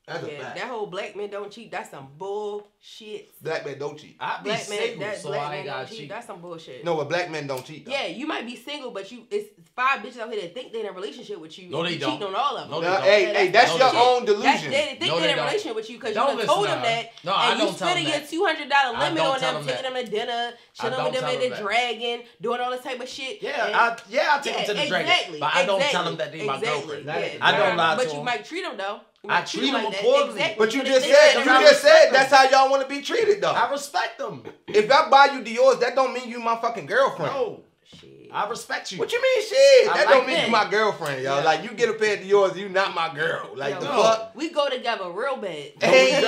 That's a fact. that whole black men don't cheat. That's some bullshit. Black men don't cheat. I be Black man, single, that so black I ain't don't got cheat. cheat. That's some bullshit. No, but black men don't cheat. Though. Yeah, you might be single, but you it's five bitches out here that think they're in a relationship with you. No, and they you don't. cheating on all of them. No, they Now, don't. hey, hey, that's no, your they own That's, delusion. they, they think No, they're they in a don't. relationship with you because you Don't told them that. No, I and you don't tell spending them your that. two hundred dollar I limit don't on tell them, them taking them to dinner, chilling don't with them at the dragon, doing all this type of shit. Yeah, I, yeah, I take them to the dragon, but I don't tell them that they my girlfriend. I don't lie But you might treat them though. You I treat them like that. accordingly. Exactly. But you So just said, you just said that's how y'all want to be treated, though. I respect them. If I buy you Dior's, that don't mean you my fucking girlfriend. No, Shit. I respect you. What you mean, shit? I That like don't mean that. you my girlfriend, yo. Yeah. Like you get a pair of Dior's, you not my girl. Like Yo, the fuck. We go together real bad. Hey,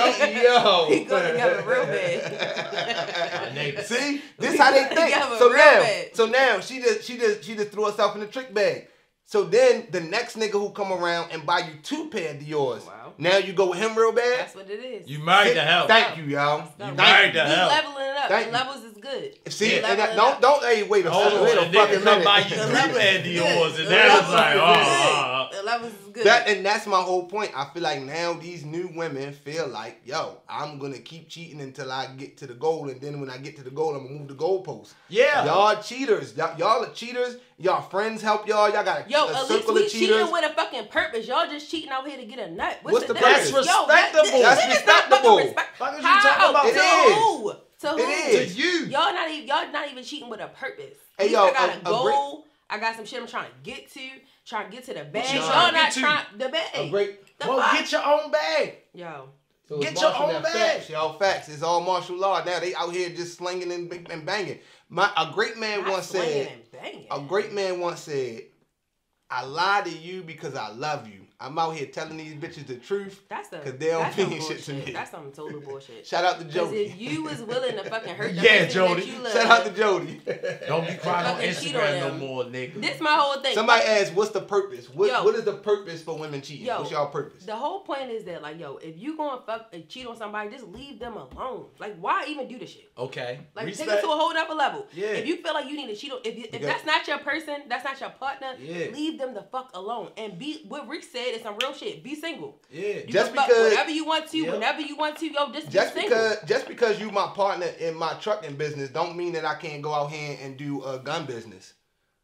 yo. We go together real My neighbor. See, this how they think. So now, bad. so now she just she just she just threw herself in the trick bag. So then the next nigga who come around and buy you two pair of Dior's. Wow. Now you go with him real bad. That's what it is. You married to hell. Thank you, y'all. You Thank married you. to we hell. leveling it up. Thank the you. levels is good. See, We and leveling that, don't don't hey wait a second, wait a and fucking come by minute. you The three levels bad Dior's, and that was like, is oh, good. uh, The levels is good. That and that's my whole point. I feel like now these new women feel like, yo, I'm gonna keep cheating until I get to the goal, and then when I get to the goal, I'm gonna move the goalpost. yeah. Y'all cheaters. Y'all, y'all are cheaters. Y'all friends help y'all. Y'all got a, Yo, a at least we of cheating with a fucking purpose. Y'all just cheating out here to get a nut. What's, What's the, the purpose? Yo, Respectable. That's this is respectable. respect- Fuck is you How? talking about? It to is. who? To who? It is. To you. Y'all not even y'all not even cheating with a purpose. Hey, At least yo, I got a- a, a goal. I got some shit I'm trying to get to. Trying to get to the bag. you Y'all trying not get to? trying the bag. A great. The Well, fuck? get your own bag. Yo, So Get your own bag. Facts, y'all. Facts. It's all martial law now. They out here just slinging and, and banging. My a great man not once said. and. A great man once said, "I lie to you because I love you. I'm out here telling these bitches the truth. That's the 'Cause they don't that's mean shit to me. That's some total bullshit. Shout out to Because Jody. if you was willing to fucking hurt the Yeah, person Jody. that you love, Shout out to Jody. Don't be crying on Fucking cheat on Instagram no more, nigga. this my whole thing. Somebody Fuck- asked, "What's the purpose? What Yo. What is the purpose for women cheating? Yo. What's y'all purpose?" The whole point is that, like, yo, if you gonna fuck and cheat on somebody, just leave them alone. Like, why even do the shit? Okay. Like, Respect. take it to a whole other level. Yeah. If you feel like you need to cheat on, if, you, if that's not your person, that's not your partner, Yeah. leave them the fuck alone. And be what Rick said is some real shit. Be single. yeah. You Just because- whatever you want to, Yep. whenever you want to, yo, just, just be single. because just because you my partner in my trucking business don't mean that I can't go out here and do a gun business.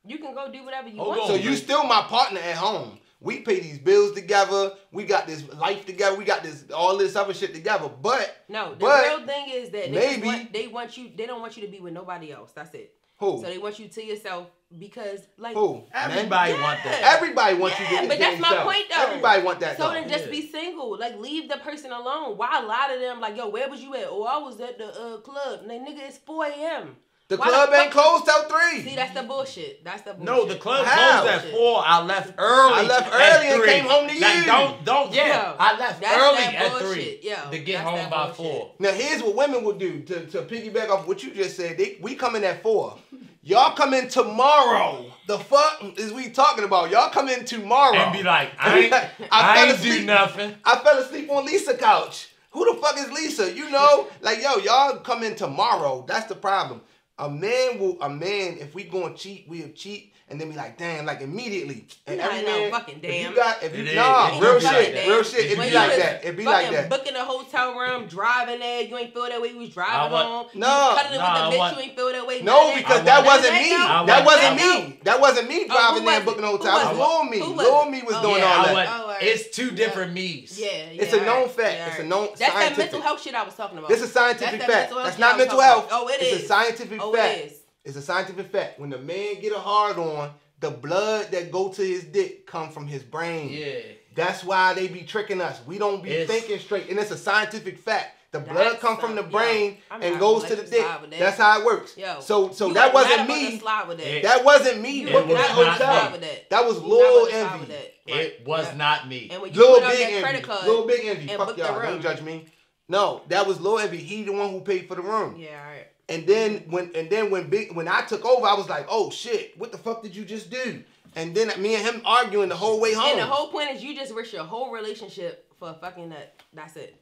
you can go do whatever you Hold want. on. So to. you still my partner at home. We pay these bills together. We got this life together. We got this all this other shit together. But No, the But real thing is that they, maybe- want, they want you. They don't want you to be with nobody else. That's it. Who? So they want you to yourself because like Who? Everybody Men? want that. Everybody wants you Yeah, to but that's my yourself. point, though. Everybody want that. So though. then just Yeah. be single. Like leave the person alone. Why a lot of them like, yo, where was you at? Oh, I was at the uh, club. And they nigga, it's 4 a.m. the why club the ain't closed till three. See, that's the bullshit. That's the bullshit. No, the club How? closed at four. I left early. I left early and came home to Like, you. don't, don't. Yeah, Yo, I left that's early at three Yo, to get home by bullshit. four. Now here's what women would do to, to piggyback off what you just said. They, we come in at four. Y'all come in tomorrow. The fuck is we talking about? Y'all come in tomorrow And be like, I ain't, I I, fell ain't do asleep. nothing. I fell asleep on Lisa couch. Who the fuck is Lisa? You know, like yo, y'all come in tomorrow. That's the problem. A man will, a man, if we gonna cheat, we'll cheat, and then be like, damn, like immediately. And Nah, every no man, fucking if damn. you got, if you, It is- nah, it real shit, that. real shit. It When be you like that. It be like that. Booking a hotel room, driving there, you ain't feel that way. You was driving want- home. No. you cuddling Nah, I with the bitch, you ain't feel that way. No, none because I that wasn't me. that, I no. That want- wasn't me. That wasn't me Oh, driving there and booking a hotel. It was was? Lil me. Who was Lil me was Oh, doing all that. want- Oh, alright. It's two different me's. Yeah, yeah. It's a known fact. It's a alright. known That's that mental health shit I was talking about. This is scientific fact. mental That's not mental health. Oh, it it's a scientific Oh, it fact. Is. It's a scientific fact. When the man get a hard on, the blood that go to his dick come from his brain. Yeah. That's why they be tricking us. We don't be It's- thinking straight, and it's a scientific fact. The blood come from the brain yo, and goes gonna the dick. that. That's how it works. Yo, so so that wasn't me. That. That wasn't me You booking was that not gonna not slide hotel. that. That was You not Lil gonna slide with Envie. that. It was Yeah. not me. And when you Lil Big that Envie. credit card, Lil Big Envie. and Fuck book the y'all. Don't judge me. No, that was Lil Envie. He the one who paid for the room. Yeah, all right. And then when and then when big when I took over, I was like, oh shit, what the fuck did you just do? And then me and him arguing the whole way home. And the whole point is you just risk your whole relationship for a fucking nut. That's it.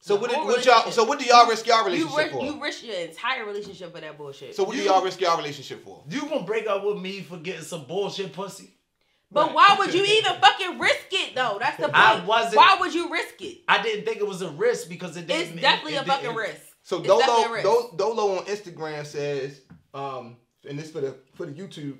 so the what, did, what y'all? So what do y'all risk y'all You relationship risk, for? you risk your entire relationship for that bullshit. so what do You- y'all risk y'all relationship for? You gonna break up with me for getting some bullshit pussy? but Right. why would you even fucking risk it though? That's the point. I wasn't- Why would you risk it? I didn't think it was a risk because it didn't. It's definitely it a fucking risk. So It's Dolo, Dolo on Instagram says, um, and this for the for the YouTube.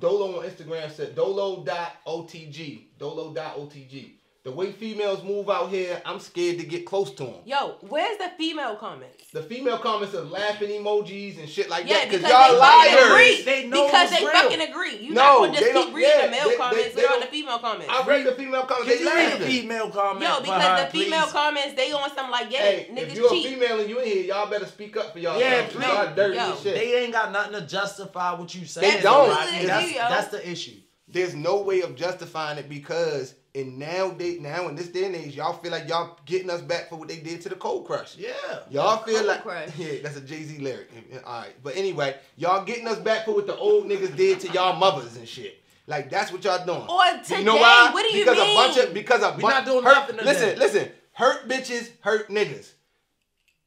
Dolo on Instagram said Dolo.otg. Dolo.otg. The way females move out here, I'm scared to get close to them. Yo, where's the female comments? The female comments are laughing emojis and shit like Yeah, that because because y'all they fucking liars. agree. They know because it's they real. fucking agree. You No, not gonna they just don't- keep reading yeah, the male they- they- comments they without the don't- female comments. I read the female comments. Can They you read the laughing. female comment? Yo, for because her, the female please? comments, they on some like, yeah, Hey, if niggas you're a cheat. female and you in here, y'all better speak up for y'all. Yeah, y'all, y'all please. dirty Yo, as shit. They ain't got nothing to justify what you saying. They don't. Rodney. Absolutely That's, they do, yo. that's the issue. There's no way of justifying it because in now day now in this day and age, y'all feel like y'all getting us back for what they did to the Cold Crush. Yeah. Y'all feel Cold like Crush. yeah, that's a Jay Z lyric. All right, but anyway, y'all getting us back for what the old niggas did to y'all mothers and shit. Like that's what y'all doing. Or today, you know why? what do you because mean? a bunch of because a We bunch not doing hurt, nothing today. Listen, listen. Hurt bitches hurt niggas.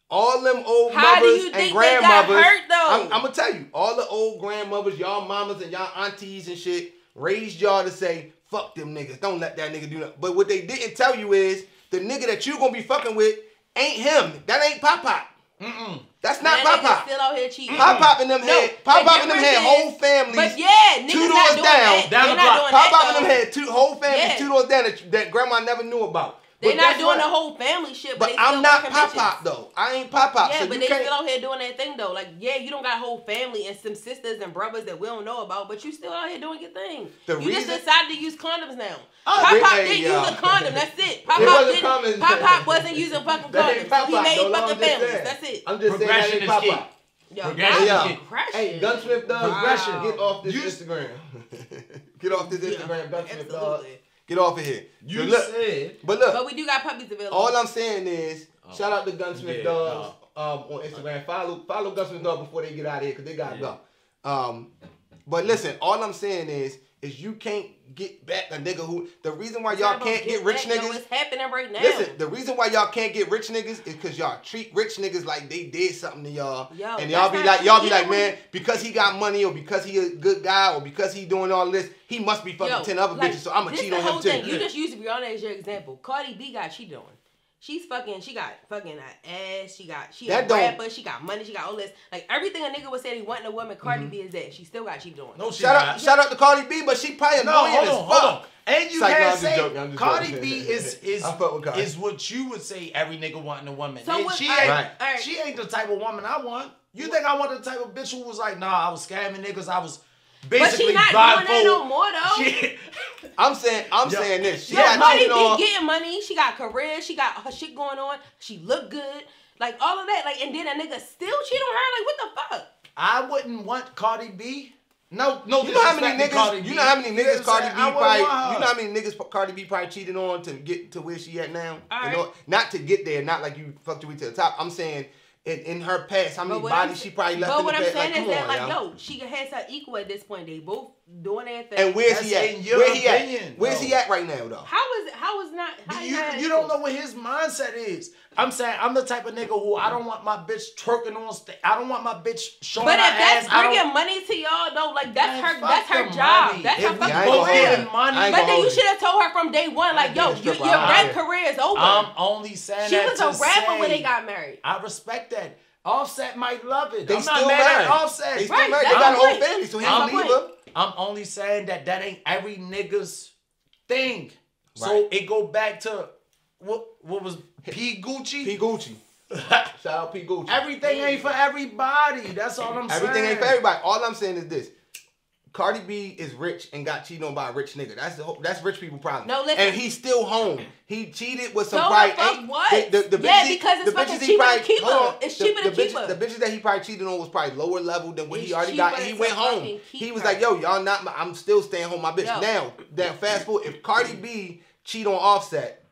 All them old How do mothers you and think they got grandmothers. hurt, though? I'm, I'm gonna tell you, all the old grandmothers, y'all mamas and y'all aunties and shit raised y'all to say, "Fuck them niggas. Don't let that nigga do that." But what they didn't tell you is the nigga that you gonna be fucking with ain't him. That ain't Pop Pop. Mm-mm. That's not that Pop Pop. still out here cheating. Pop Pop and them No, had Pop Pop and them had whole is- families. But yeah, niggas two not doors doing down, that. down They're the not doing Pop that, Pop and them though. had two whole families Yeah. two doors down that, that grandma never knew about. They're But not doing what? the whole family shit, but, But they I'm not Pop. Pop though. I ain't Pop Pop. Yeah, so but you they can't. still out here doing that thing though. Like, yeah, you don't got a whole family and some sisters and brothers that we don't know about, but you still out here doing your thing. The you reason- just decided to use condoms now. Oh, Pop Pop hey, didn't y'all. use a condom. That's it. Pop Pop wasn't didn't. Pop Pop wasn't using fucking condoms. So he made no, fucking just families. saying. That's it. I'm just saying that ain't Pop. Pop. Yo, Progression y'all is key. progression. Hey, Gunsmith Dog, Progression. get off this You- Instagram. get off this Yeah, Instagram, Gunsmith Dog. Absolutely. Get off of here. You So look, said. but look, But we do got puppies available. all I'm saying is, Oh. shout out to Gunsmith Yeah, Dogs um, on Instagram. Follow follow Gunsmith Dog before they get out of here because they gotta Yeah. go. Um, but listen, all I'm saying is, is you can't get back a nigga who. The reason why y'all can't get getting rich niggas. It's happening right now. Listen, the reason why y'all can't get rich niggas is because y'all treat rich niggas like they did something to y'all, Yo, and y'all be like, y'all be like, man, because he got money or because he a good guy or because he doing all this, he must be fucking Yo, ten other like, bitches, so I'ma cheat the on him too. thing. You just used Rihanna as your example. Cardi B got cheated on. She's fucking. She got fucking an ass. She got. She That a don't- rapper. She got money. She got all this. Like everything a nigga would say he want in a woman. Cardi Mm-hmm. B is that. She still got cheated on. No, she shout not. out, shout out to Cardi B, but she probably No, annoying hold as on, fuck. hold on. And you Psych, no, I'm can't say joking, Cardi joking. B is is I fuck with Cardi. is what you would say every nigga wanting a woman. So what- she ain't Right. alright. she ain't the type of woman I want. You think I want the type of bitch who was like, nah, I was scamming niggas, I was But basically she not doing that no more though. Shit. I'm saying, I'm Yo. saying this. She Yeah, got Cardi cheated on. getting money. She got career. She got her shit going on. She look good. Like all of that. Like and then a nigga still cheat on her. Like what the fuck? I wouldn't want Cardi B. No, no. You know how many disrespect to Cardi niggas? You know how many niggas Cardi B probably? wouldn't want her. You know how many niggas Cardi B probably cheated on to get to where she at now? All You know, not to get there, not like you fucked your way to the top. I'm saying in, in her past, how many But what I'm bodies she probably left But in what I'm saying Like, is come that like yo. yo, she has her equal at this point. They both doing their thing. And where's That's he at? your Where he opinion, at? Where's though. he at right now, though? How is how is not? How You, not you don't know what his mindset is. I'm saying I'm the type of nigga who I don't want my bitch twerking on stage. I don't want my bitch showing But her if that's ass. I don't- bringing money to y'all though, like that's Man, her that's her job. money. That's her If we fucking I ain't gonna both hold career. money, But then you should have told her from day one, like, I yo, you, your rap career is over. I'm only saying she that was a to rapper when they got married. I respect that. Offset might love it. They I'm still not mad married. at Offset. They still Right, married. They got a whole family, so he don't leave. I'm only saying that that ain't every nigga's thing. So it go back to what what was P Gucci? P Gucci. Shout out P Gucci. Everything ain't for everybody. That's all I'm saying. Everything ain't for everybody. All I'm saying is this. Cardi B is rich and got cheated on by a rich nigga. That's the whole, that's rich people problem. No, listen. And he's still home. He cheated with some probably fuck what? The, the, the Yeah, bitches he- because it's the fucking bitches he cheaper to probably- keep hold her. on. It's The- cheaper to the keep bitches, her. The bitches that he probably cheated on was probably lower level than what he already got. And he went home. He was her. like, "Yo, y'all not. My, I'm still staying home, my bitch." Yo. Now, now, fast forward. If Cardi B cheat on Offset.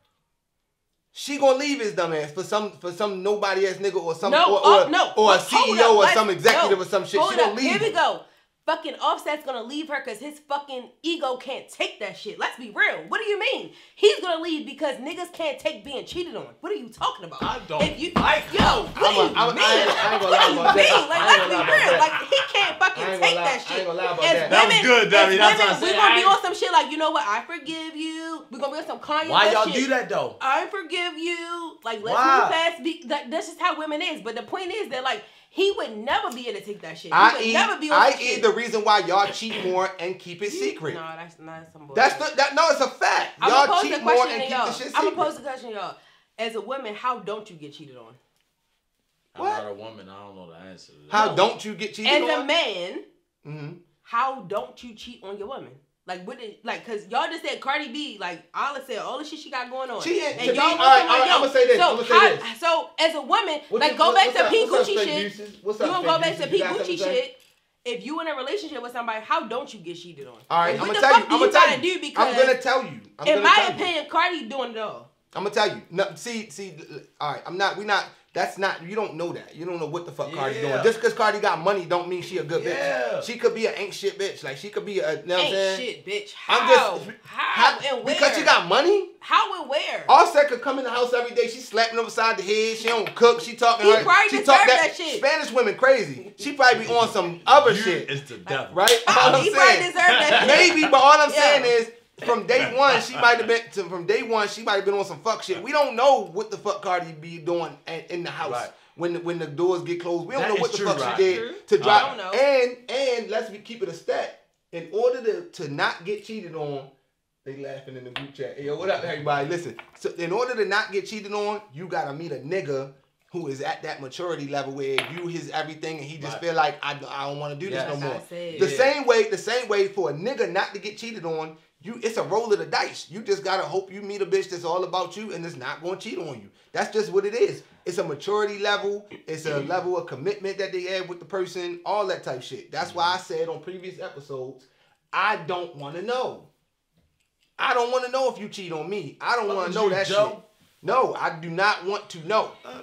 She gonna leave his dumb ass for some for some nobody ass nigga or some No, or, oh, or, no. or a CEO up, or some executive no. or some shit. She gonna leave. Here we go. Fucking Offset's gonna leave her because his fucking ego can't take that shit. Let's be real. What do you mean? He's gonna leave because niggas can't take being cheated on. What are you talking about? I don't If you, like yo, what I'm do you I'm a- mean? I I what do you mean? that. Like, let's be gonna lie about real. that. Like, he can't fucking take lie- that shit. gonna lie about as that. That was women, good, Dummy. as That's what I women, said. We're gonna be on some shit like, you know what? I forgive you. We're gonna be on some Kanye Why West y'all shit. do that though? I forgive you. Like, let's Why? move past. Be, that, that's just how women is. But the point is that, like, he would never be able to take that shit. He I would eat, never be on I some eat the reason why y'all cheat more and keep it secret. No, that's not some bullshit. That's the that no, it's a fact. I'm Y'all gonna pose cheat the more question and to keep y'all. the shit I'm gonna pose the question to y'all. As a woman, how don't you get cheated on? I'm What? not a woman. I don't know the answer. To that. How No. don't you get cheated As on? a man, hmm how don't you cheat on your woman? Like what? Did, like, cause y'all just said Cardi B. Like Ala said, all the shit she got going on. She to and y'all all right, all yo, I'ma say this, So, I'ma say how, this. so as a woman, What's like go back to P Gucci shit. What's You up, gonna go back to? P Gucci say? shit. If you in a relationship with somebody, how don't you get cheated on? All right, I'm what gonna the tell you. fuck I'm do gonna tell you. do? Because I'm gonna tell you. I'm in gonna my opinion, Cardi doing it all. I'm gonna tell you. No, see, see. All right, I'm not. We not. That's not. You don't know that. You don't know what the fuck Cardi doing. Just because Cardi got money, don't mean she a good Yeah. bitch. She could be an ain't shit bitch. Like she could be a. You know what I'm Ain't saying? shit, bitch. How? I'm just how, and where? because she got money. how and where? Offset could come in the house every day. She slapping him upside the head. She don't cook. She talking. He her, probably she deserve talk that shit. Spanish women crazy. She probably be on some other You shit, is the devil. right? Oh, all I'm probably saying. deserve that shit. Maybe, but all I'm Yeah. saying is, from day one, she might have been. To, from day one, she might have been on some fuck shit. We don't know what the fuck Cardi be doing at, in the house Right. when the, when the doors get closed. We don't That know what the true, fuck right. she did True. to I drop. don't. And and let's be keep it a stat. In order to to not get cheated on, they laughing in the group chat. Hey, yo, what up, everybody? Listen. So in order to not get cheated on, you gotta meet a nigga who is at that maturity level where you his everything and he just Right. feel like I, I don't want to do Yes. this no more. The Yeah. same way, the same way for a nigga not to get cheated on, you it's a roll of the dice. You just gotta hope you meet a bitch that's all about you and is not gonna cheat on you. That's just what it is. It's a maturity level. It's a mm-hmm. level of commitment that they have with the person. All that type shit. That's why I said on previous episodes, I don't want to know. I don't want to know if you cheat on me. I don't wanna know that Joe. shit. No, I do not want to know. Uh.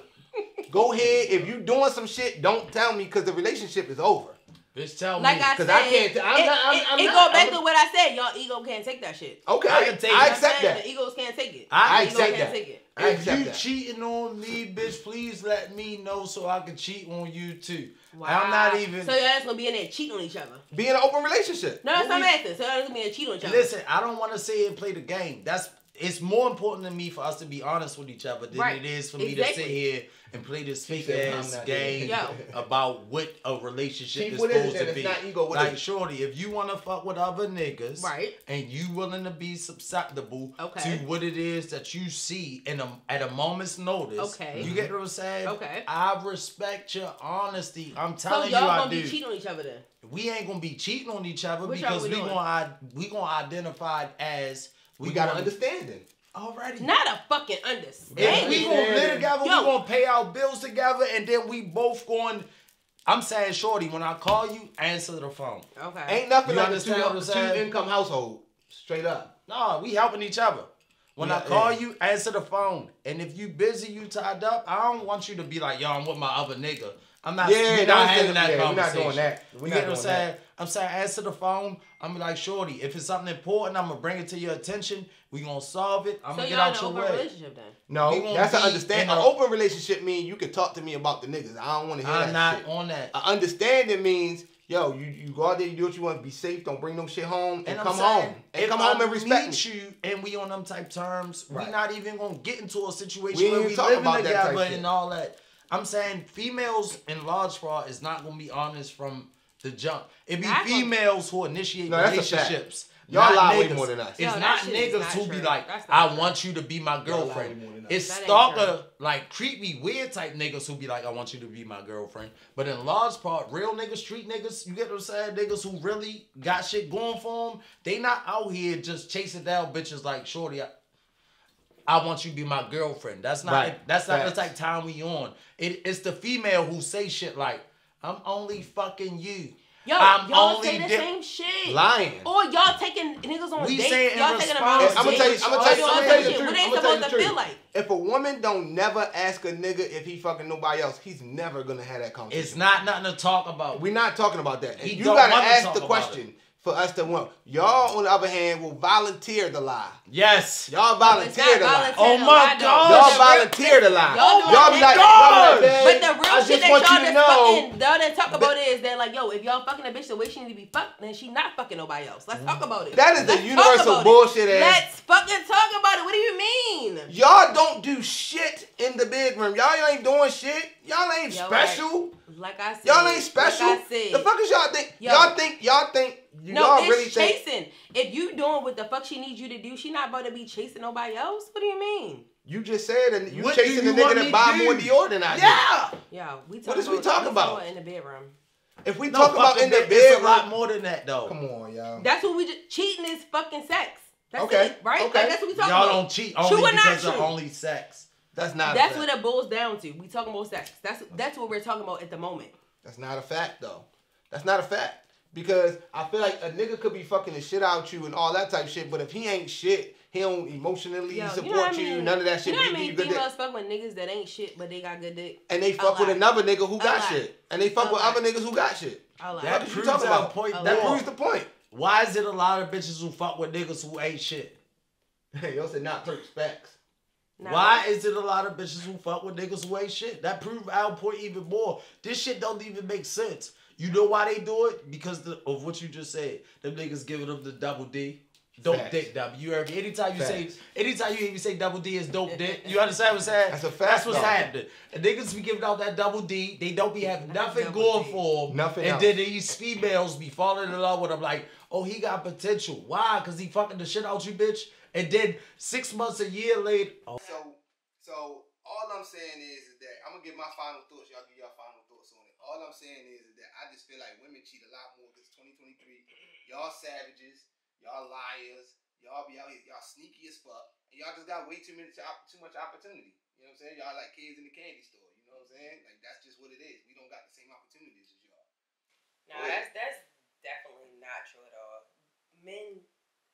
Go ahead. If you doing some shit, don't tell me because the relationship is over. Bitch, tell Like me. I 'Cause said, I can't- I'm it, not- I'm- it, I'm it not- go back I'm- to what I said. Y'all ego can't take that shit. Okay, I can take it. I You know what I'm accept that. The egos can't take it. I The ego accept can't that. take it. I if you that. cheating on me, bitch, please let me know so I can cheat on you too. Wow. I'm not even. So y'all just gonna be in there cheating on each other. Be in an open relationship. No, that's What not we- asking. So y'all just gonna be in cheating on each other. Listen, I don't want to say and play the game. That's it's more important to me for us to be honest with each other than Right. it is for me Exactly. to sit here and play this fake ass game about what a relationship Chief, is what is it supposed then? to It's be. not ego, what like, is it? shorty, if you want to fuck with other niggas, Right. and you willing to be susceptible Okay. to what it is that you see in a at a moment's notice, Okay. you get what I'm saying? Okay. I respect your honesty. I'm So telling y'all you, I gonna do be cheating on each other then? we ain't gonna be cheating on each other What because we doing? gonna we gonna identify as We got an understanding. already. Not a fucking understanding. If understanding. we gonna live together, Yo. we gonna pay our bills together, and then we both going. I'm saying, shorty, when I call you, answer the phone. Okay. Ain't nothing You like a understand two, two income household. Straight up. No, we helping each other. When I call yeah. you, answer the phone. And if you busy, you tied up, I don't want you to be like, yo, I'm with my other nigga. I'm not, Yeah, don't not say- having that yeah, we not doing that. We you not get what I'm doing saying? I'm saying answer the phone. I'm like, shorty, if it's something important, I'm gonna bring it to your attention. We gonna solve it. I'm so gonna y'all get out an your open way. relationship then? No, that's an be understand. An open relationship means you can talk to me about the niggas. I don't want to hear I'm that not shit. on that. An understanding means, yo, you, you go out there, you do what you want, be safe, don't bring no shit home, and, And come saying, home. And come I home and respect meet me. you, and we on them type terms. Right. We not even gonna get into a situation ain't where we talking living about that type together shit. and all that. I'm saying females in large part is not gonna be honest from the jump. It be That's what- females who initiate No, that's a fact. relationships. Y'all not lie way niggas. more than us. It's Yo, not niggas not who be like, I true. want you to be my girlfriend. more than us. It's That stalker, like creepy, weird type niggas who be like, I want you to be my girlfriend. But in large part, real niggas, street niggas, you get what I'm saying? Niggas who really got shit going for them, they not out here just chasing down bitches like Shorty. I, I want you to be my girlfriend. That's not Right. that's not Facts. the type time we on. It, it's the female who say shit like, I'm only fucking you. Yo, I'm y'all only say the di- same shit. Lying. Or y'all taking niggas on We dates. say it y'all taking them response on I'ma dates. tell you- I'ma tell you- I'ma tell you the truth. What they I'ma supposed to feel like? If a woman don't never ask a nigga if he fucking nobody else, he's never gonna have that conversation. It's not nothing to talk about. We're not talking about that. He you don't gotta wanna ask talk the about question for us to want. Y'all, on the other hand, will volunteer the lie. yes. Y'all volunteer It's the lie. Oh my. God. Y'all But the real- volunteer the lie. Y'all be like, God. y'all be like, But the real I shit that y'all you to just know. fucking y'all didn't talk about is that like yo, if y'all fucking a bitch the way she need to be fucked, then she not fucking nobody else. Let's talk about it. That is the Let's talk universal bullshit ass- Let's fucking talk about it. What do you mean? Y'all don't do shit in the bedroom. Y'all ain't doing shit. Y'all ain't Yo, special. Like I said, Y'all ain't special. Like I said, the fuck is y'all think? Yo. Y'all think? Y'all think? No, y'all it's really think? chasing. If you doing what the fuck she needs you to do, she not about to be chasing nobody else. What do you mean? You just said that you What chasing you the nigga me that buy to more do? Dior than I do. Yeah. Yo, we talking What is we about, talking about? in the bedroom. If we No, talk about in the bedroom, it's a lot more than that though. come on, y'all. That's what we just cheating is fucking sex. That's Okay, it, right? okay. Like, that's what we talking Y'all about. don't cheat True only or not because of true? only sex. That's not. That's a what it boils down to. We talking about sex. That's that's what we're talking about at the moment. That's not a fact though. That's not a fact because I feel like a nigga could be fucking the shit out you and all that type shit, but if he ain't shit, he don't emotionally Yo, support you, you. know what I mean? None of that shit. You know what I He give mean? you good dick. Fuck with niggas that ain't shit, but they got good dick. and they fuck with another nigga who got shit, and they fuck A with lot. other niggas who got shit. I That What you proves talking our about? point. A That lot. proves the point. Why is it a lot of bitches who fuck with niggas who ain't shit? Yo said not Turks facts. Nah. Why is it a lot of bitches who fuck with niggas who ain't shit? That prove our point even more. This shit don't even make sense. You know why they do it? Because the, of what you just said. Them niggas giving them the double D. Dope Facts. dick double. You heard me? Anytime you Facts. say anytime you even say double D is dope dick, you understand what I'm saying? That's a fact, That's what's though. happening. And niggas be giving out that double D. They don't be having nothing Double going D. for them. Nothing And else. then these females be falling in love with them like, oh, he got potential. Why? Because he fucking the shit out you, bitch. And then six months, a year later, oh, So, so all I'm saying is, is that I'm gonna give my final thoughts. Y'all give your final thoughts on it. All I'm saying is, that I just feel like women cheat a lot more because 2023. Y'all savages, y'all liars, y'all be out here, y'all sneaky as fuck, and y'all just got way too many too much opportunity. You know what I'm saying? Y'all like kids in the candy store. You know what I'm saying? Like that's just what it is. We don't got the same opportunities as y'all. No, that's that's definitely not true at all. Men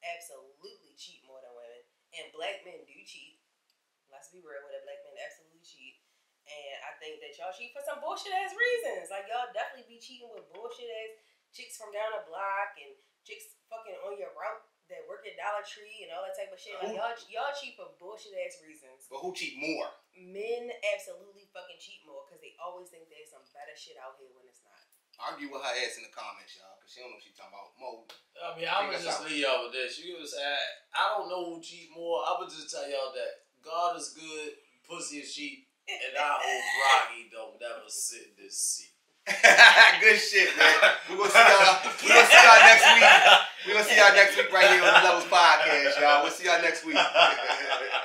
absolutely cheat more than women, and black men do cheat. Let's be real with it. Black men absolutely cheat, and I think that y'all cheat for some bullshit ass reasons. Like y'all definitely be cheating with bullshit ass chicks from down the block and chicks fucking on your route that work at Dollar Tree and all that type of shit. Like y'all y'all cheat for bullshit ass reasons. But who cheat more? Men absolutely fucking cheat more because they always think there's some better shit out here when it's not. Argue with her ass in the comments, y'all, because she don't know what she talking about. Mo, I mean, I'm gonna just out. leave y'all with this. You gonna say I, I don't know who cheat more. I would just tell y'all that God is good, pussy is cheap, and I hope Rocky don't never sit in this seat. Good shit, man. We're gonna see y'all. We're gonna see y'all next week. We're gonna see y'all next week right here on the Levels Podcast, y'all. We'll see y'all next week.